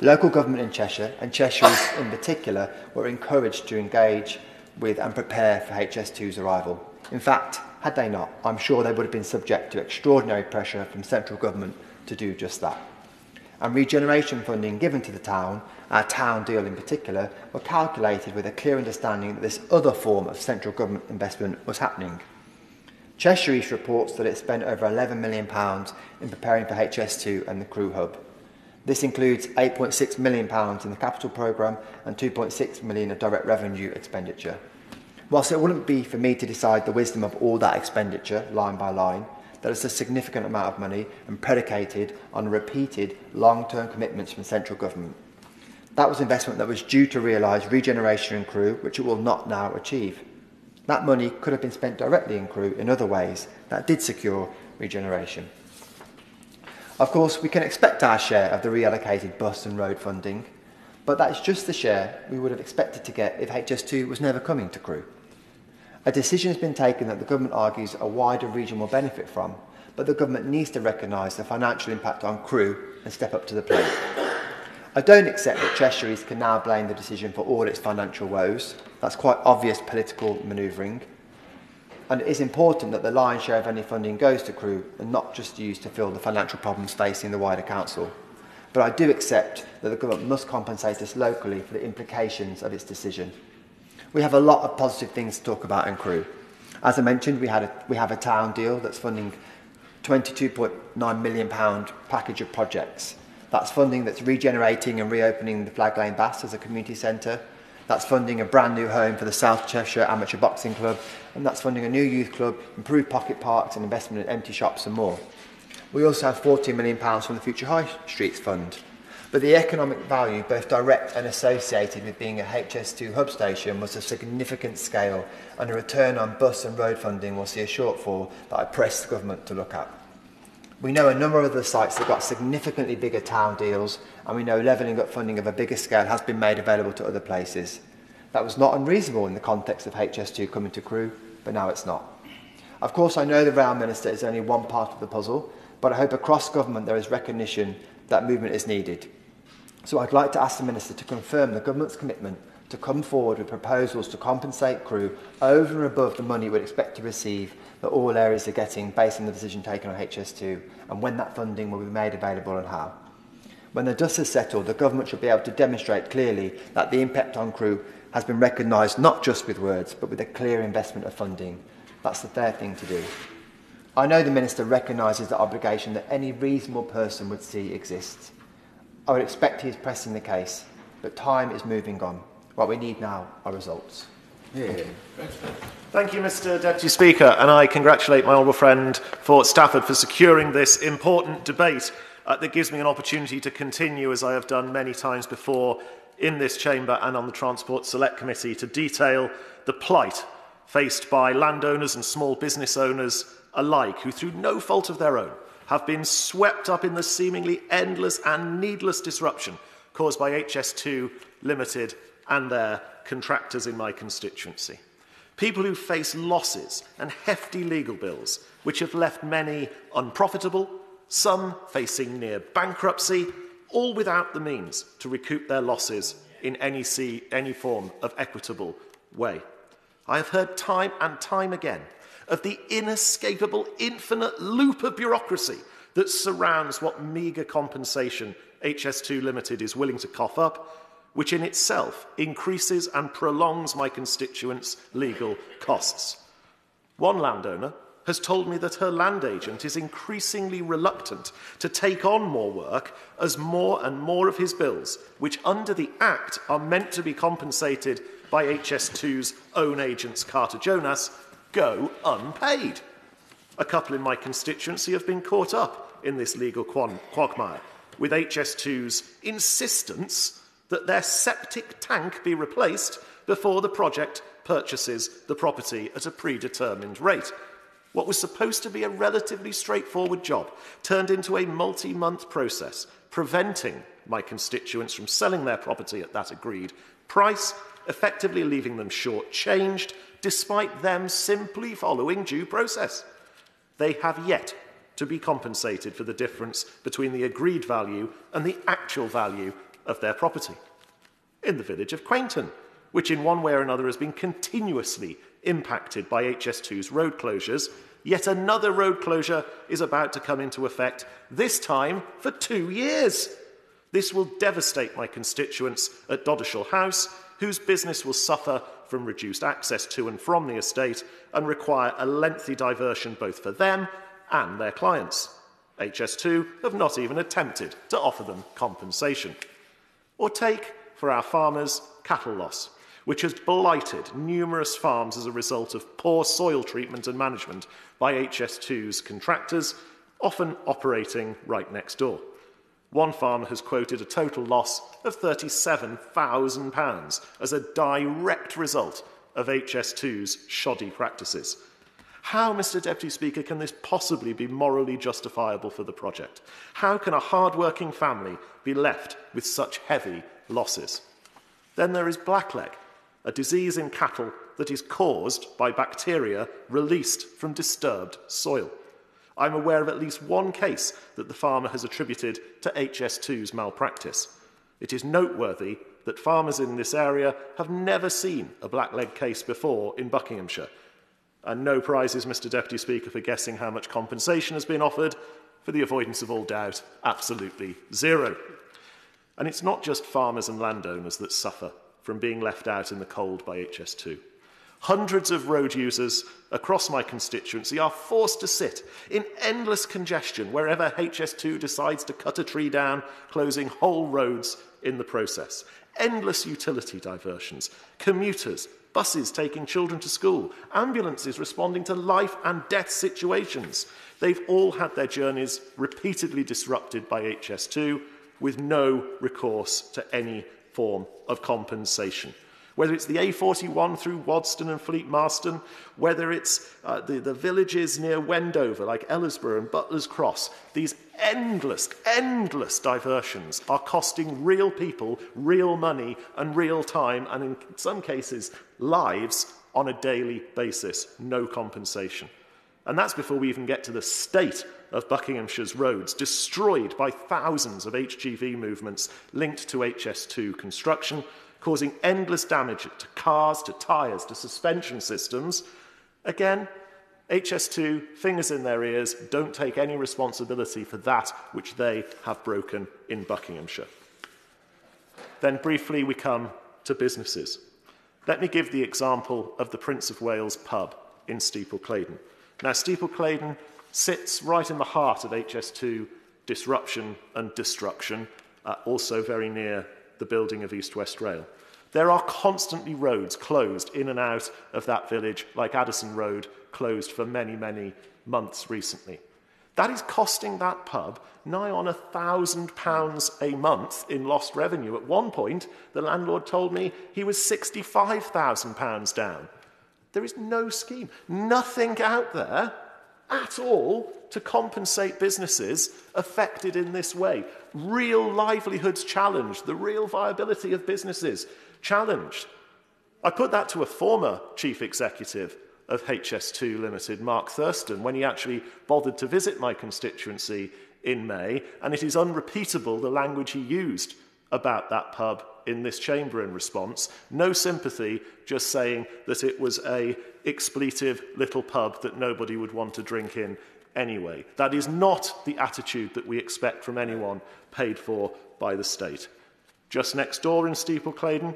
Local government in Cheshire, and Cheshire's in particular, were encouraged to engage with and prepare for HS2's arrival. In fact, had they not, I'm sure they would have been subject to extraordinary pressure from central government to do just that and regeneration funding given to the town, our town deal in particular, were calculated with a clear understanding that this other form of central government investment was happening. Cheshire East reports that it spent over £11 million in preparing for HS2 and the crew hub. This includes £8.6 million in the capital programme and £2.6 million of direct revenue expenditure. Whilst it wouldn't be for me to decide the wisdom of all that expenditure, line by line, that is a significant amount of money and predicated on repeated long-term commitments from central government. That was investment that was due to realise regeneration in Crewe, which it will not now achieve. That money could have been spent directly in Crewe in other ways that did secure regeneration. Of course, we can expect our share of the reallocated bus and road funding, but that's just the share we would have expected to get if HS2 was never coming to Crewe. A decision has been taken that the government argues a wider region will benefit from, but the government needs to recognise the financial impact on crew and step up to the plate. I don't accept that Cheshire can now blame the decision for all its financial woes. That's quite obvious political manoeuvring. And it is important that the lion's share of any funding goes to crew and not just used to fill the financial problems facing the wider council. But I do accept that the government must compensate us locally for the implications of its decision. We have a lot of positive things to talk about in crew. As I mentioned, we, had a, we have a town deal that's funding £22.9 million package of projects. That's funding that's regenerating and reopening the Flag Lane Bass as a community centre. That's funding a brand new home for the South Cheshire Amateur Boxing Club. And that's funding a new youth club, improved pocket parks and investment in empty shops and more. We also have £14 million from the Future High Streets Fund. But the economic value, both direct and associated with being a HS2 hub station, was of significant scale, and a return on bus and road funding will see a shortfall that I pressed the government to look at. We know a number of the sites that got significantly bigger town deals, and we know levelling up funding of a bigger scale has been made available to other places. That was not unreasonable in the context of HS2 coming to crew, but now it's not. Of course, I know the Rail Minister is only one part of the puzzle, but I hope across government there is recognition that movement is needed. So I'd like to ask the Minister to confirm the government's commitment to come forward with proposals to compensate crew over and above the money we'd expect to receive that all areas are getting based on the decision taken on HS2 and when that funding will be made available and how. When the dust has settled, the government should be able to demonstrate clearly that the impact on crew has been recognised not just with words but with a clear investment of funding. That's the fair thing to do. I know the Minister recognises the obligation that any reasonable person would see exists. I would expect he is pressing the case, but time is moving on. What we need now are results. Yeah. Thank you, Mr Deputy Speaker, and I congratulate my honourable friend for Stafford for securing this important debate uh, that gives me an opportunity to continue, as I have done many times before in this chamber and on the Transport Select Committee, to detail the plight faced by landowners and small business owners alike, who, through no fault of their own, have been swept up in the seemingly endless and needless disruption caused by HS2, Limited, and their contractors in my constituency. People who face losses and hefty legal bills, which have left many unprofitable, some facing near bankruptcy, all without the means to recoup their losses in any, any form of equitable way. I have heard time and time again of the inescapable, infinite loop of bureaucracy that surrounds what meagre compensation HS2 Limited is willing to cough up, which in itself increases and prolongs my constituents' legal costs. One landowner has told me that her land agent is increasingly reluctant to take on more work as more and more of his bills, which under the Act are meant to be compensated by HS2's own agents Carter Jonas, go unpaid. A couple in my constituency have been caught up in this legal quagmire, with HS2's insistence that their septic tank be replaced before the project purchases the property at a predetermined rate. What was supposed to be a relatively straightforward job turned into a multi month process, preventing my constituents from selling their property at that agreed price effectively leaving them short-changed, despite them simply following due process. They have yet to be compensated for the difference between the agreed value and the actual value of their property. In the village of Quainton, which in one way or another has been continuously impacted by HS2's road closures, yet another road closure is about to come into effect, this time for two years. This will devastate my constituents at Doddishall House whose business will suffer from reduced access to and from the estate and require a lengthy diversion both for them and their clients. HS2 have not even attempted to offer them compensation. Or take, for our farmers, cattle loss, which has blighted numerous farms as a result of poor soil treatment and management by HS2's contractors, often operating right next door. One farmer has quoted a total loss of £37,000 as a direct result of HS2's shoddy practices. How, Mr Deputy Speaker, can this possibly be morally justifiable for the project? How can a hard-working family be left with such heavy losses? Then there is blackleg, a disease in cattle that is caused by bacteria released from disturbed soil. I'm aware of at least one case that the farmer has attributed to HS2's malpractice. It is noteworthy that farmers in this area have never seen a blackleg case before in Buckinghamshire. And no prizes, Mr Deputy Speaker, for guessing how much compensation has been offered. For the avoidance of all doubt, absolutely zero. And it's not just farmers and landowners that suffer from being left out in the cold by HS2. Hundreds of road users across my constituency are forced to sit in endless congestion wherever HS2 decides to cut a tree down, closing whole roads in the process. Endless utility diversions, commuters, buses taking children to school, ambulances responding to life and death situations. They've all had their journeys repeatedly disrupted by HS2 with no recourse to any form of compensation whether it's the A41 through Wadston and Fleet Marston, whether it's uh, the, the villages near Wendover, like Ellersborough and Butler's Cross, these endless, endless diversions are costing real people real money and real time, and in some cases, lives on a daily basis, no compensation. And that's before we even get to the state of Buckinghamshire's roads, destroyed by thousands of HGV movements linked to HS2 construction, causing endless damage to cars, to tyres, to suspension systems. Again, HS2, fingers in their ears, don't take any responsibility for that which they have broken in Buckinghamshire. Then briefly we come to businesses. Let me give the example of the Prince of Wales pub in Steeple Claydon. Now, Steeple Claydon sits right in the heart of HS2 disruption and destruction, uh, also very near the building of East West Rail. There are constantly roads closed in and out of that village, like Addison Road, closed for many, many months recently. That is costing that pub nigh on a thousand pounds a month in lost revenue. At one point, the landlord told me he was 65,000 pounds down. There is no scheme, nothing out there at all to compensate businesses affected in this way. Real livelihoods challenged, the real viability of businesses challenged. I put that to a former chief executive of HS2 Limited, Mark Thurston, when he actually bothered to visit my constituency in May, and it is unrepeatable the language he used about that pub in this chamber in response. No sympathy, just saying that it was a expletive little pub that nobody would want to drink in anyway. That is not the attitude that we expect from anyone paid for by the state. Just next door in Steeple Claydon,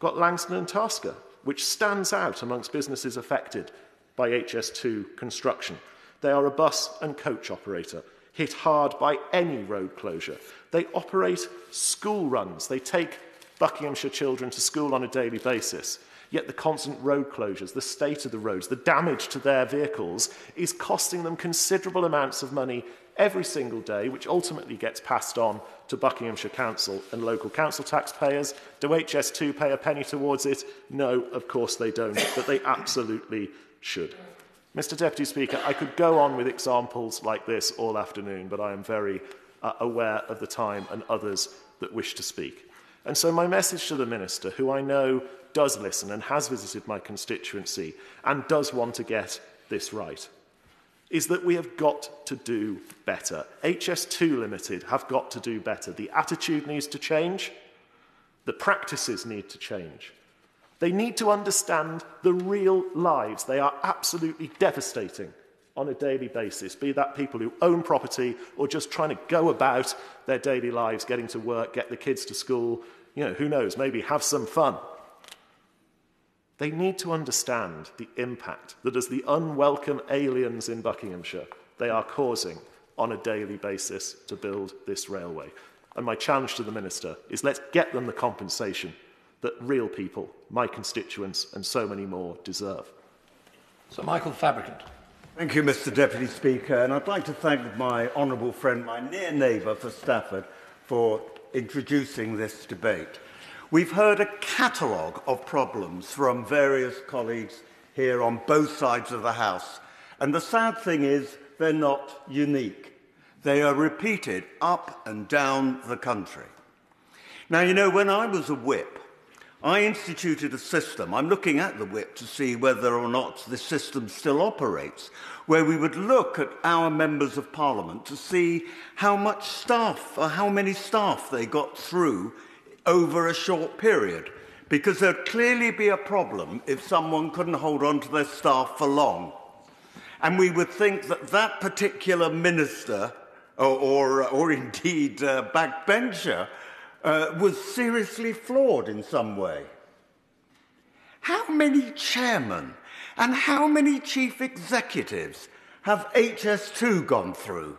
got Langston and Tasker, which stands out amongst businesses affected by HS2 construction. They are a bus and coach operator, hit hard by any road closure. They operate school runs. They take Buckinghamshire children to school on a daily basis. Yet the constant road closures, the state of the roads, the damage to their vehicles is costing them considerable amounts of money every single day, which ultimately gets passed on to Buckinghamshire Council and local council taxpayers. Do HS2 pay a penny towards it? No, of course they don't, but they absolutely should. Mr Deputy Speaker, I could go on with examples like this all afternoon, but I am very uh, aware of the time and others that wish to speak. And so my message to the Minister, who I know does listen and has visited my constituency and does want to get this right, is that we have got to do better. HS2 Limited have got to do better. The attitude needs to change. The practices need to change. They need to understand the real lives. They are absolutely devastating on a daily basis, be that people who own property or just trying to go about their daily lives, getting to work, get the kids to school, you know, who knows, maybe have some fun. They need to understand the impact that as the unwelcome aliens in Buckinghamshire they are causing on a daily basis to build this railway. And my challenge to the Minister is let's get them the compensation that real people, my constituents, and so many more deserve. So, Michael Fabricant. Thank you, Mr Deputy Speaker. And I'd like to thank my honourable friend, my near neighbour for Stafford, for introducing this debate. We've heard a catalogue of problems from various colleagues here on both sides of the House. And the sad thing is they're not unique. They are repeated up and down the country. Now, you know, when I was a whip, I instituted a system. I'm looking at the whip to see whether or not this system still operates, where we would look at our members of parliament to see how much staff or how many staff they got through over a short period. Because there'd clearly be a problem if someone couldn't hold on to their staff for long. And we would think that that particular minister or, or, or indeed uh, backbencher uh, was seriously flawed in some way. How many chairmen and how many chief executives have HS2 gone through?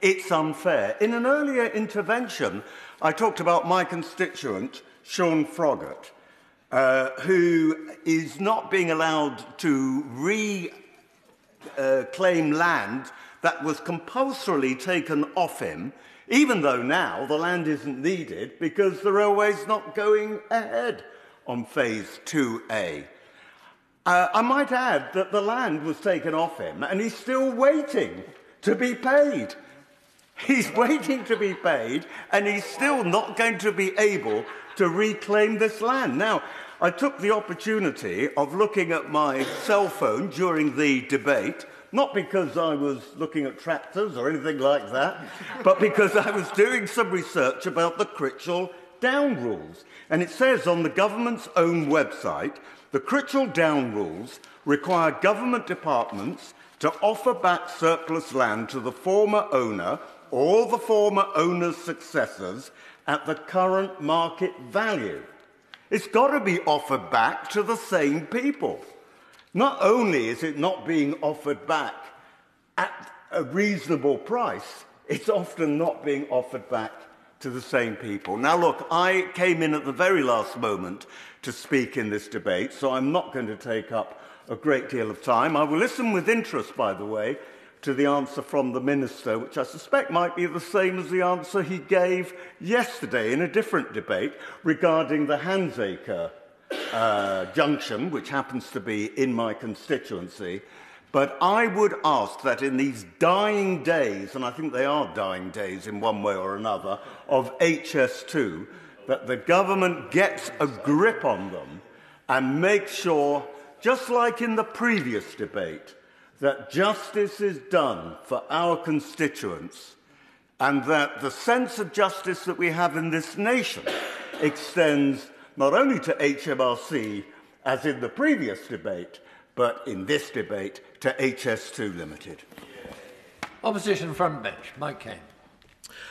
it's unfair. In an earlier intervention, I talked about my constituent, Sean Froggatt, uh, who is not being allowed to re uh, land that was compulsorily taken off him, even though now the land isn't needed because the railway's not going ahead on phase 2A. Uh, I might add that the land was taken off him and he's still waiting to be paid. He's waiting to be paid and he's still not going to be able to reclaim this land. Now, I took the opportunity of looking at my cell phone during the debate Not because I was looking at tractors or anything like that, but because I was doing some research about the Critchell Down Rules. And it says on the government's own website, the Critchell Down Rules require government departments to offer back surplus land to the former owner or the former owner's successors at the current market value. It's got to be offered back to the same people. Not only is it not being offered back at a reasonable price, it's often not being offered back to the same people. Now, look, I came in at the very last moment to speak in this debate, so I'm not going to take up a great deal of time. I will listen with interest, by the way, to the answer from the minister, which I suspect might be the same as the answer he gave yesterday in a different debate regarding the Hansaker uh, junction, which happens to be in my constituency. But I would ask that in these dying days, and I think they are dying days in one way or another, of HS2, that the government gets a grip on them and makes sure, just like in the previous debate, that justice is done for our constituents and that the sense of justice that we have in this nation extends not only to HMRC, as in the previous debate, but in this debate to HS2 Limited. Opposition frontbench, Mike Kane.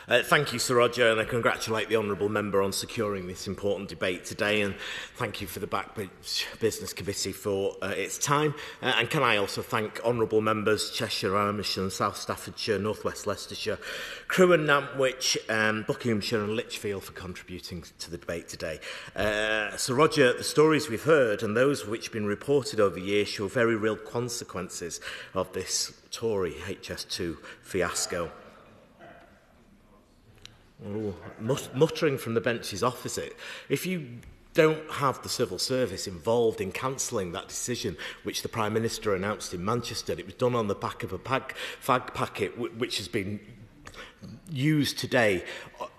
Uh, thank you, Sir Roger, and I congratulate the Honourable Member on securing this important debate today, and thank you for the Backbench Business Committee for uh, its time. Uh, and can I also thank Honourable Members Cheshire, Armishan, and South Staffordshire, North West Leicestershire, Crewe and Nantwich, um, Buckinghamshire and Lichfield for contributing to the debate today. Uh, Sir Roger, the stories we've heard and those which have been reported over the years show very real consequences of this Tory HS2 fiasco. Ooh, mut muttering from the benches opposite. If you don't have the civil service involved in cancelling that decision which the Prime Minister announced in Manchester. It was done on the back of a pack, fag packet which has been used today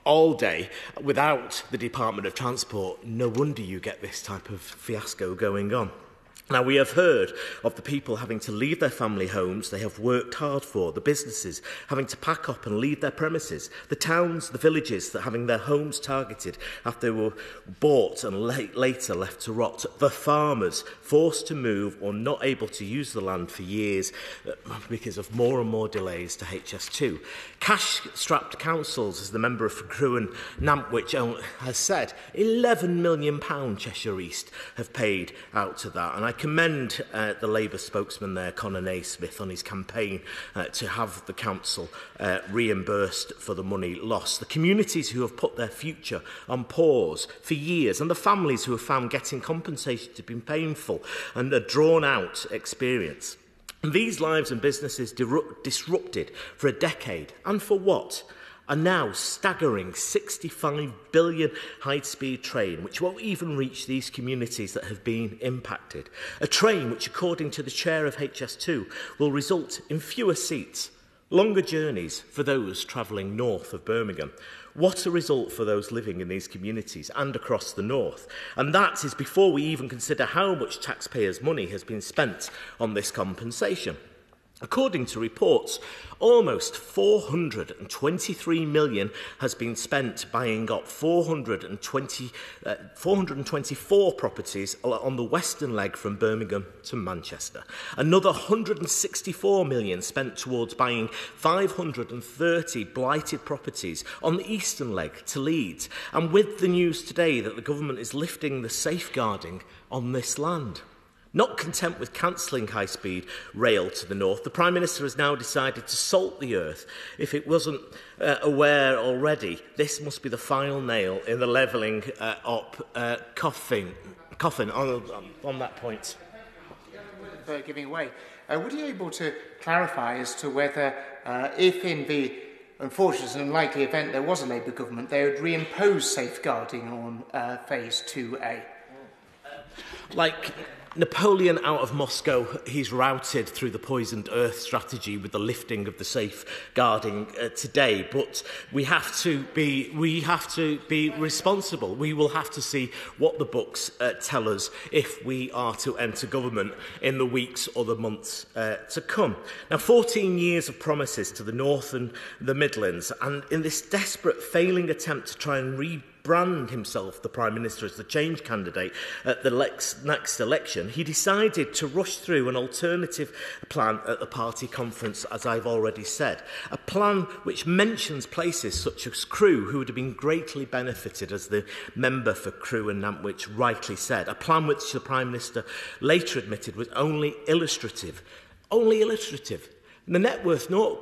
all day without the Department of Transport. No wonder you get this type of fiasco going on. Now, we have heard of the people having to leave their family homes they have worked hard for, the businesses having to pack up and leave their premises, the towns, the villages that having their homes targeted after they were bought and late, later left to rot, the farmers forced to move or not able to use the land for years uh, because of more and more delays to HS2. Cash strapped councils, as the member of Crewe Nantwich uh, has said, 11 million pound Cheshire East have paid out to that. And I commend uh, the Labour spokesman there, Conor Naismith, on his campaign uh, to have the council uh, reimbursed for the money lost. The communities who have put their future on pause for years and the families who have found getting compensation to be painful and a drawn out experience. These lives and businesses disrupted for a decade. And for what? a now staggering 65 billion high-speed train, which won't even reach these communities that have been impacted. A train which, according to the chair of HS2, will result in fewer seats, longer journeys for those travelling north of Birmingham. What a result for those living in these communities and across the north. And that is before we even consider how much taxpayers' money has been spent on this compensation. According to reports, almost 423 million has been spent buying up 420, uh, 424 properties on the western leg from Birmingham to Manchester. Another 164 million spent towards buying 530 blighted properties on the eastern leg to Leeds. And with the news today that the government is lifting the safeguarding on this land. Not content with cancelling high speed rail to the north, the Prime Minister has now decided to salt the earth. If it wasn't uh, aware already, this must be the final nail in the levelling uh, up uh, coffin, coffin on, on, um, on that point. Uh, giving way. Uh, would you be able to clarify as to whether, uh, if in the unfortunate and unlikely event there was a Labour government, they would reimpose safeguarding on uh, Phase 2A? Like Napoleon out of Moscow, he's routed through the poisoned earth strategy with the lifting of the safeguarding uh, today. But we have to be we have to be responsible. We will have to see what the books uh, tell us if we are to enter government in the weeks or the months uh, to come. Now, 14 years of promises to the north and the Midlands, and in this desperate failing attempt to try and rebuild brand himself the Prime Minister as the change candidate at the lex, next election, he decided to rush through an alternative plan at the party conference, as I've already said. A plan which mentions places such as Crewe, who would have been greatly benefited, as the member for Crewe and Nantwich rightly said. A plan which the Prime Minister later admitted was only illustrative. Only illustrative. The Net Worth uh,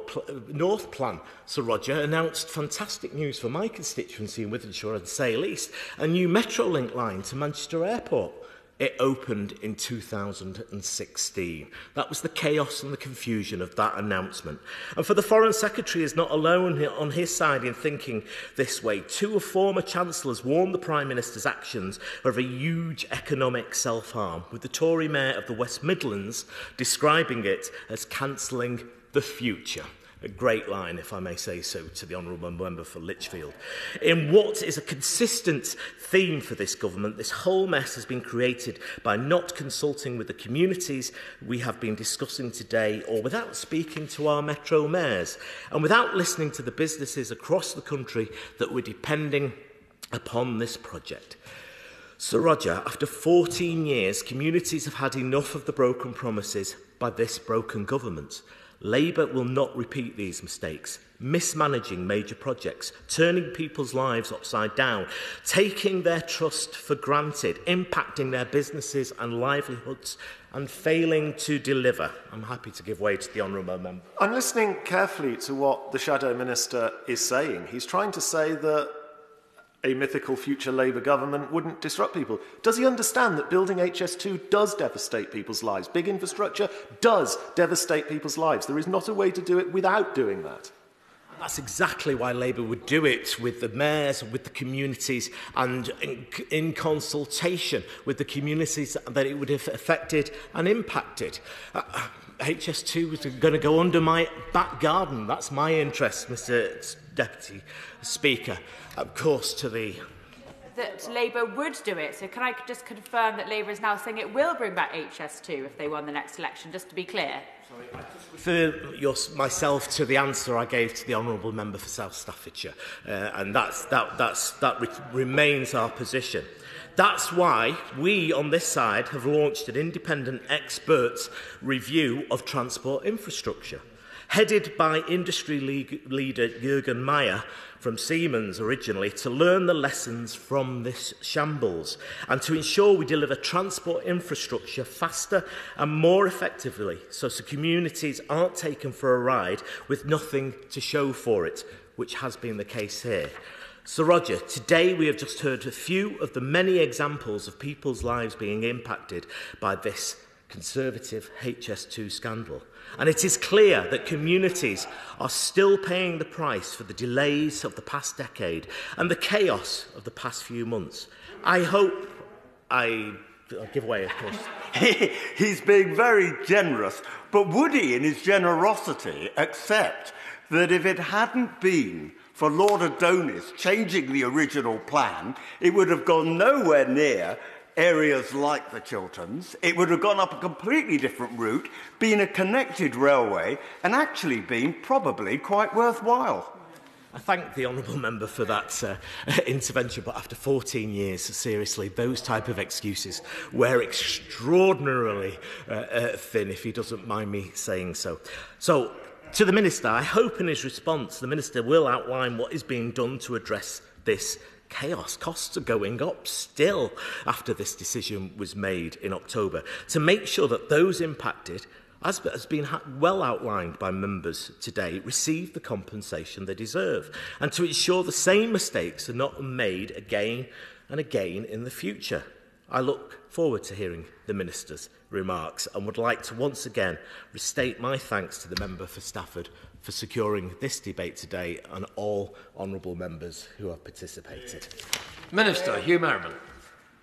North plan, Sir Roger, announced fantastic news for my constituency in Withenshaw and Sale East, a new Metrolink line to Manchester Airport. It opened in 2016. That was the chaos and the confusion of that announcement. And for the Foreign Secretary is not alone on his side in thinking this way. Two of former chancellors warned the Prime Minister's actions of a huge economic self-harm, with the Tory Mayor of the West Midlands describing it as cancelling the future a great line, if I may say so, to the Honourable Member for Litchfield. In what is a consistent theme for this government, this whole mess has been created by not consulting with the communities we have been discussing today or without speaking to our metro mayors and without listening to the businesses across the country that were depending upon this project. Sir Roger, after 14 years, communities have had enough of the broken promises by this broken government. Labour will not repeat these mistakes, mismanaging major projects, turning people's lives upside down, taking their trust for granted, impacting their businesses and livelihoods, and failing to deliver. I'm happy to give way to the Honourable Member. I'm listening carefully to what the Shadow Minister is saying. He's trying to say that a mythical future Labour government wouldn't disrupt people? Does he understand that building HS2 does devastate people's lives? Big infrastructure does devastate people's lives. There is not a way to do it without doing that. That's exactly why Labour would do it with the mayors, with the communities, and in, in consultation with the communities that it would have affected and impacted. Uh, uh HS2 was going to go under my back garden. That's my interest, Mr Deputy Speaker. Of course, to the... That Labour would do it. So can I just confirm that Labour is now saying it will bring back HS2 if they won the next election, just to be clear? Sorry, I just refer your, myself to the answer I gave to the honourable member for South Staffordshire, uh, and that's, that, that's, that re remains our position. That's why we on this side have launched an independent experts review of transport infrastructure, headed by industry leader Jürgen Meyer from Siemens originally, to learn the lessons from this shambles and to ensure we deliver transport infrastructure faster and more effectively so communities aren't taken for a ride with nothing to show for it, which has been the case here. Sir Roger, today we have just heard a few of the many examples of people's lives being impacted by this Conservative HS2 scandal. And it is clear that communities are still paying the price for the delays of the past decade and the chaos of the past few months. I hope I I'll give away, of course. he, he's being very generous, but would he, in his generosity, accept that if it hadn't been for Lord Adonis changing the original plan, it would have gone nowhere near areas like the Chilterns. It would have gone up a completely different route, been a connected railway, and actually been probably quite worthwhile. I thank the honourable member for that uh, intervention, but after 14 years, seriously, those type of excuses wear extraordinarily uh, uh, thin, if he doesn't mind me saying so. So to the Minister, I hope in his response the Minister will outline what is being done to address this chaos. Costs are going up still after this decision was made in October to make sure that those impacted, as has been well outlined by members today, receive the compensation they deserve and to ensure the same mistakes are not made again and again in the future. I look forward to hearing the Minister's remarks and would like to once again restate my thanks to the member for Stafford for securing this debate today and all honourable members who have participated. Minister Hugh Merriman.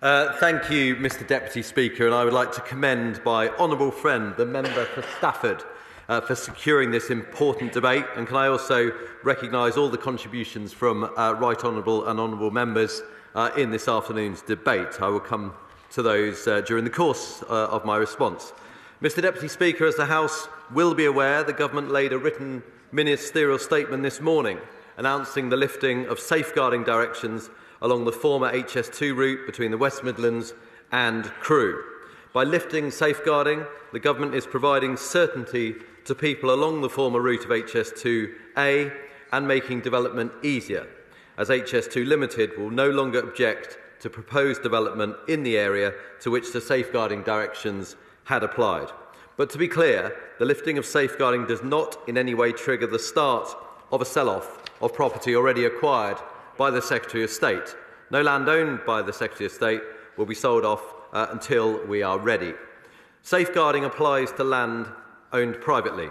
Uh, thank you, Mr Deputy Speaker, and I would like to commend my honourable friend, the member for Stafford, uh, for securing this important debate. And can I also recognise all the contributions from uh, right honourable and honourable members uh, in this afternoon's debate? I will come to those uh, during the course uh, of my response. Mr Deputy Speaker, as the House will be aware, the Government laid a written ministerial statement this morning announcing the lifting of safeguarding directions along the former HS2 route between the West Midlands and Crewe. By lifting safeguarding, the Government is providing certainty to people along the former route of HS2A and making development easier, as HS2 Limited will no longer object to propose development in the area to which the safeguarding directions had applied. But to be clear, the lifting of safeguarding does not in any way trigger the start of a sell off of property already acquired by the Secretary of State. No land owned by the Secretary of State will be sold off uh, until we are ready. Safeguarding applies to land owned privately.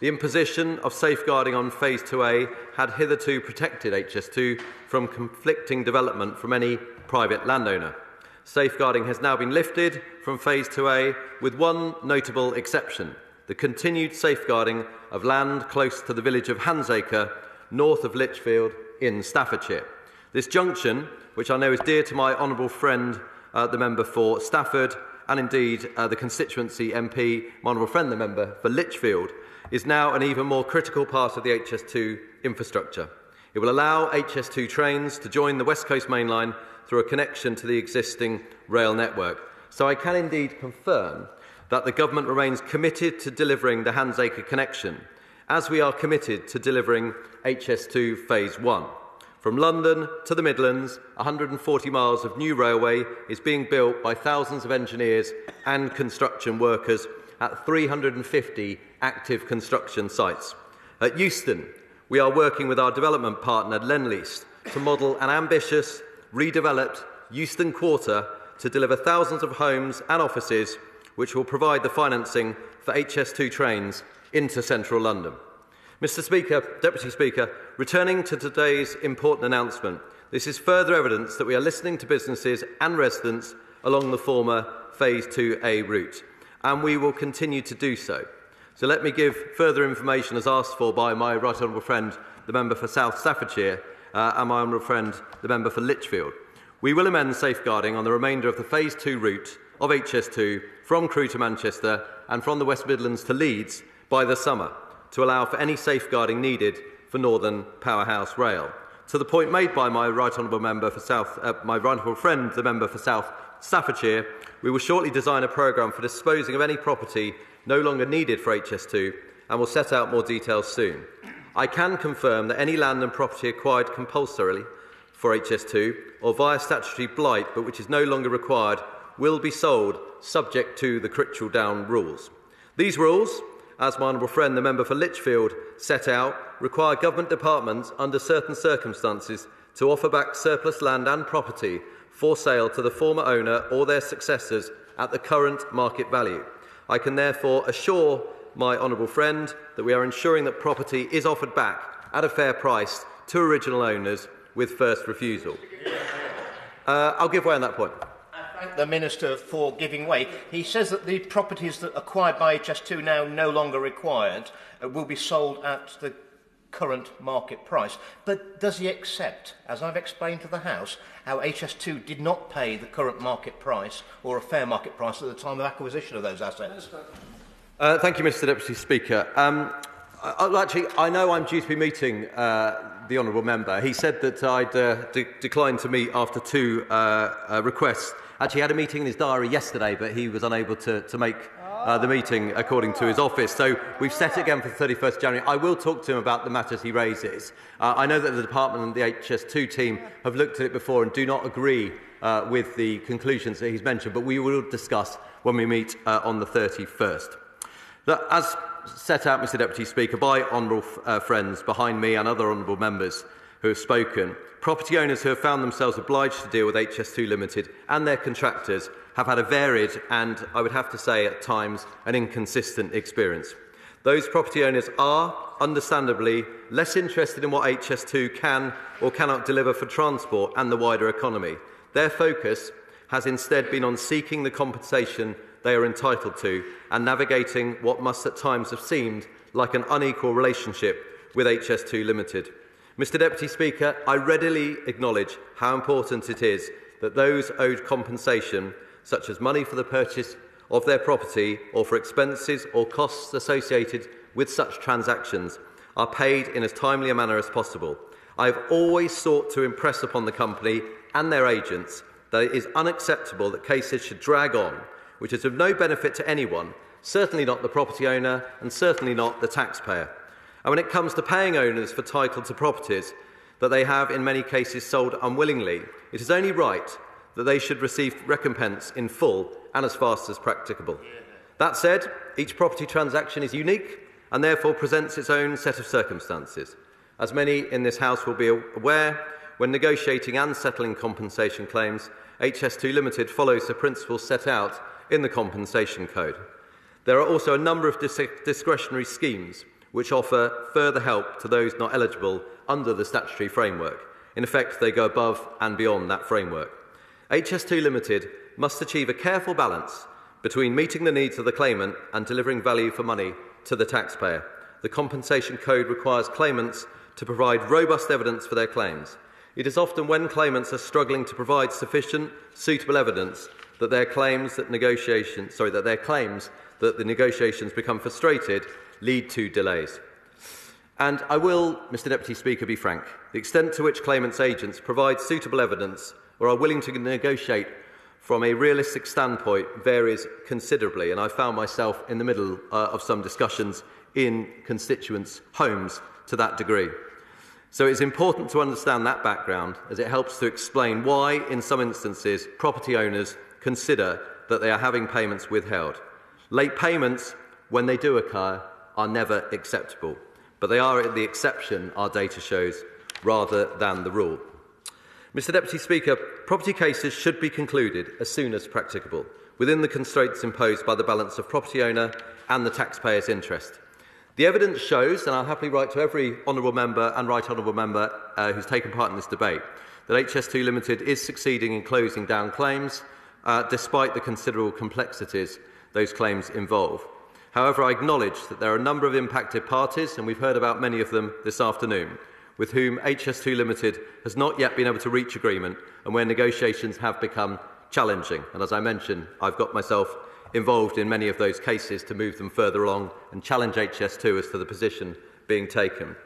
The imposition of safeguarding on Phase 2A had hitherto protected HS2 from conflicting development from any private landowner. Safeguarding has now been lifted from Phase 2A with one notable exception the continued safeguarding of land close to the village of Hansacre, north of Lichfield in Staffordshire. This junction, which I know is dear to my honourable friend, uh, the member for Stafford, and indeed uh, the constituency MP, my honourable friend, the member for Lichfield, is now an even more critical part of the HS2 infrastructure. It will allow HS2 trains to join the West Coast Main Line through a connection to the existing rail network. So I can indeed confirm that the government remains committed to delivering the Hansacre connection, as we are committed to delivering HS2 Phase 1. From London to the Midlands, 140 miles of new railway is being built by thousands of engineers and construction workers at 350 active construction sites. At Euston, we are working with our development partner, Lenlease, to model an ambitious redeveloped Euston Quarter to deliver thousands of homes and offices which will provide the financing for HS2 trains into central London. Mr Speaker, Deputy Speaker, returning to today's important announcement, this is further evidence that we are listening to businesses and residents along the former Phase 2A route, and we will continue to do so. So let me give further information as asked for by my right honourable friend, the member for South Staffordshire, Uh, and my honourable friend, the member for Lichfield. We will amend safeguarding on the remainder of the Phase 2 route of HS2 from Crewe to Manchester and from the West Midlands to Leeds by the summer to allow for any safeguarding needed for Northern Powerhouse Rail. To the point made by my right honourable member for South, uh, my right honourable friend, the member for South Staffordshire, we will shortly design a programme for disposing of any property no longer needed for HS2 and will set out more details soon. I can confirm that any land and property acquired compulsorily for HS2 or via statutory blight but which is no longer required will be sold subject to the Critchell Down rules. These rules, as my honourable friend the member for Lichfield set out, require government departments under certain circumstances to offer back surplus land and property for sale to the former owner or their successors at the current market value. I can therefore assure my honourable friend that we are ensuring that property is offered back at a fair price to original owners with first refusal. Uh, I'll give way on that point. I thank the Minister for giving way. He says that the properties that acquired by HS2 now no longer required uh, will be sold at the current market price. But does he accept, as I've explained to the House, how HS2 did not pay the current market price or a fair market price at the time of acquisition of those assets? Minister. Uh, thank you, Mr Deputy Speaker. Um, I, actually, I know I'm due to be meeting uh, the Honourable Member. He said that I'd uh, de declined to meet after two uh, uh requests. Actually, he had a meeting in his diary yesterday, but he was unable to, to make uh, the meeting according to his office. So we've set it again for the 31st January. I will talk to him about the matters he raises. Uh, I know that the Department and the HS2 team have looked at it before and do not agree uh, with the conclusions that he's mentioned, but we will discuss when we meet on the 31st that, as set out, Mr Deputy Speaker, by honourable uh, friends behind me and other honourable members who have spoken, property owners who have found themselves obliged to deal with HS2 Limited and their contractors have had a varied and, I would have to say at times, an inconsistent experience. Those property owners are, understandably, less interested in what HS2 can or cannot deliver for transport and the wider economy. Their focus has instead been on seeking the compensation they are entitled to and navigating what must at times have seemed like an unequal relationship with HS2 Limited. Mr Deputy Speaker, I readily acknowledge how important it is that those owed compensation, such as money for the purchase of their property or for expenses or costs associated with such transactions, are paid in as timely a manner as possible. I have always sought to impress upon the company and their agents that it is unacceptable that cases should drag on which is of no benefit to anyone, certainly not the property owner and certainly not the taxpayer. And when it comes to paying owners for title to properties that they have in many cases sold unwillingly, it is only right that they should receive recompense in full and as fast as practicable. That said, each property transaction is unique and therefore presents its own set of circumstances. As many in this House will be aware, when negotiating and settling compensation claims, HS2 Limited follows the principles set out in the Compensation Code. There are also a number of dis discretionary schemes which offer further help to those not eligible under the statutory framework. In effect, they go above and beyond that framework. HS2 Limited must achieve a careful balance between meeting the needs of the claimant and delivering value for money to the taxpayer. The Compensation Code requires claimants to provide robust evidence for their claims. It is often when claimants are struggling to provide sufficient, suitable evidence that their claims that negotiations, sorry, that their claims that the negotiations become frustrated lead to delays. And I will, Mr Deputy Speaker, be frank. The extent to which claimants' agents provide suitable evidence or are willing to negotiate from a realistic standpoint varies considerably, and I found myself in the middle uh, of some discussions in constituents' homes to that degree. So it's important to understand that background as it helps to explain why, in some instances, property owners consider that they are having payments withheld. Late payments, when they do occur, are never acceptable, but they are the exception, our data shows, rather than the rule. Mr Deputy Speaker, property cases should be concluded as soon as practicable, within the constraints imposed by the balance of property owner and the taxpayer's interest. The evidence shows, and I'll happily write to every honourable member and right honourable member uh, who's taken part in this debate, that HS2 Limited is succeeding in closing down claims uh, despite the considerable complexities those claims involve. However, I acknowledge that there are a number of impacted parties, and we've heard about many of them this afternoon, with whom HS2 Limited has not yet been able to reach agreement and where negotiations have become challenging. And as I mentioned, I've got myself involved in many of those cases to move them further along and challenge HS2 as to the position being taken.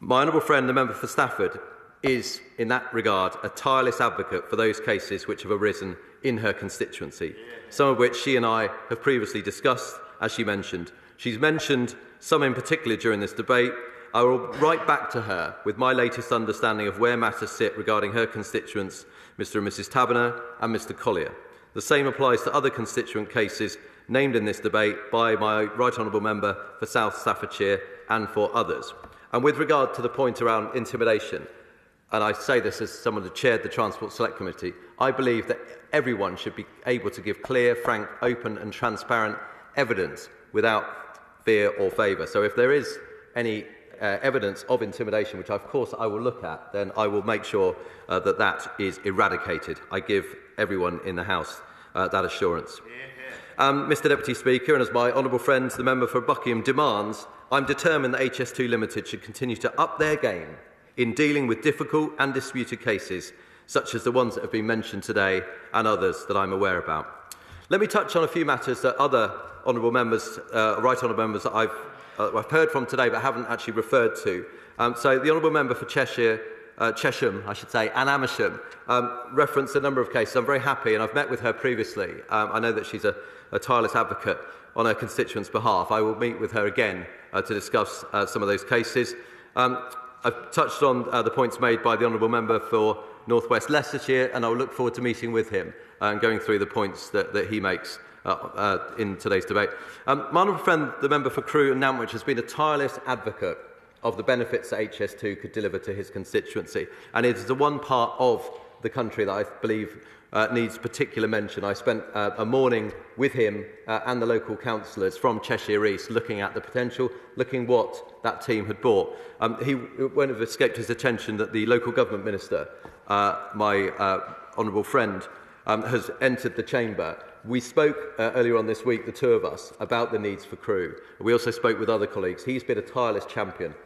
My honourable friend, the member for Stafford, is, in that regard, a tireless advocate for those cases which have arisen in her constituency, some of which she and I have previously discussed, as she mentioned. She's mentioned some in particular during this debate. I will write back to her with my latest understanding of where matters sit regarding her constituents, Mr and Mrs Taberner and Mr Collier. The same applies to other constituent cases named in this debate by my Right Honourable Member for South Staffordshire and for others. And with regard to the point around intimidation, and I say this as someone who chaired the Transport Select Committee, I believe that everyone should be able to give clear, frank, open and transparent evidence without fear or favour. So if there is any uh, evidence of intimidation, which of course I will look at, then I will make sure uh, that that is eradicated. I give everyone in the House uh, that assurance. Um, Mr Deputy Speaker, and as my honourable friend, the member for Buckingham, demands, I'm determined that HS2 Limited should continue to up their game in dealing with difficult and disputed cases, such as the ones that have been mentioned today and others that I'm aware about. Let me touch on a few matters that other honourable members, uh, right honourable members that I've, uh, I've heard from today but haven't actually referred to. Um, so the honourable member for Cheshire uh, Chesham, I should say, and Amersham, um, referenced a number of cases. I'm very happy, and I've met with her previously. Um, I know that she's a, a tireless advocate on her constituents' behalf. I will meet with her again uh, to discuss uh, some of those cases. Um, I've touched on uh, the points made by the Honourable Member for North West Leicestershire, and I'll look forward to meeting with him uh, and going through the points that, that he makes uh, uh, in today's debate. Um, my honourable friend, the Member for Crewe and Nantwich, has been a tireless advocate of the benefits that HS2 could deliver to his constituency, and it is the one part of the country that I believe uh, needs particular mention. I spent uh, a morning with him uh, and the local councillors from Cheshire East looking at the potential, looking what that team had bought. Um, he won't have escaped his attention that the local government minister, uh, my uh, honourable friend, um, has entered the chamber. We spoke uh, earlier on this week, the two of us, about the needs for crew. We also spoke with other colleagues. He's been a tireless champion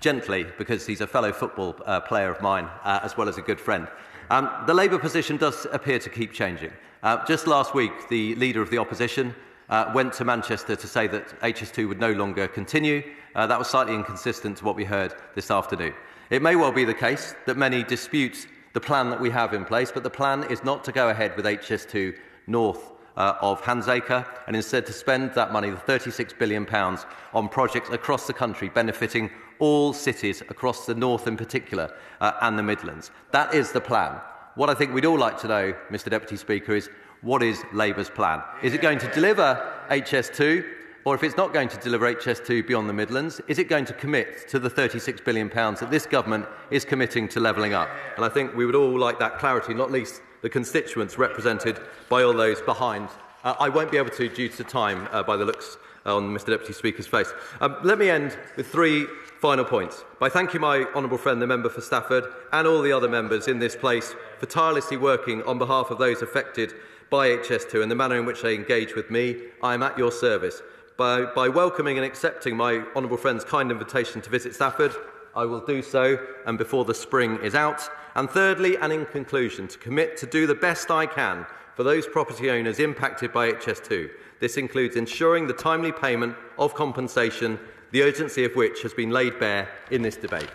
gently, because he's a fellow football uh, player of mine uh, as well as a good friend, um, the Labour position does appear to keep changing. Uh, just last week, the leader of the opposition, uh, went to Manchester to say that HS2 would no longer continue. Uh, that was slightly inconsistent to what we heard this afternoon. It may well be the case that many dispute the plan that we have in place, but the plan is not to go ahead with HS2 north uh, of Hansacre and instead to spend that money, the £36 billion, pounds, on projects across the country benefiting all cities across the north in particular uh, and the Midlands. That is the plan. What I think we'd all like to know, Mr Deputy Speaker, is what is Labour's plan? Is it going to deliver HS2, or if it's not going to deliver HS2 beyond the Midlands, is it going to commit to the £36 billion that this government is committing to levelling up? And I think we would all like that clarity, not least the constituents represented by all those behind. Uh, I won't be able to due to time uh, by the looks uh, on Mr Deputy Speaker's face. Um, let me end with three final points by thanking my honourable friend, the member for Stafford, and all the other members in this place for tirelessly working on behalf of those affected by HS2 and the manner in which they engage with me, I am at your service. By, by welcoming and accepting my honourable friend's kind invitation to visit Stafford, I will do so and before the spring is out. And thirdly, and in conclusion, to commit to do the best I can for those property owners impacted by HS2. This includes ensuring the timely payment of compensation, the urgency of which has been laid bare in this debate.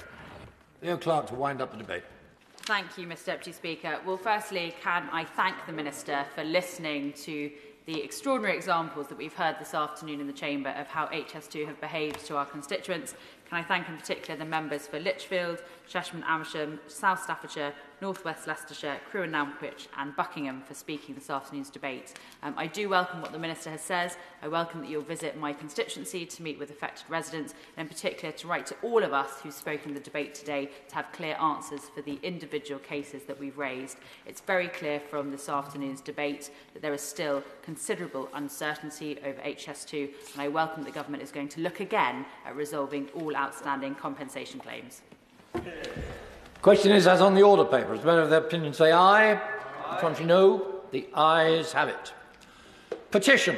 Leo Clark to wind up the debate. Thank you, Mr Deputy Speaker. Well, firstly, can I thank the Minister for listening to the extraordinary examples that we've heard this afternoon in the Chamber of how HS2 have behaved to our constituents. Can I thank in particular the members for Lichfield, Cheshman, Amersham, South Staffordshire, North West Leicestershire, Crewe and Nantwich and Buckingham for speaking this afternoon's debate. Um, I do welcome what the Minister has said. I welcome that you'll visit my constituency to meet with affected residents and in particular to write to all of us who've spoken in the debate today to have clear answers for the individual cases that we've raised. It's very clear from this afternoon's debate that there is still considerable uncertainty over HS2 and I welcome that the government is going to look again at resolving all outstanding compensation claims. Question is as on the order papers. The matter of their opinion say aye. aye. Contrary no. The ayes have it. Petition.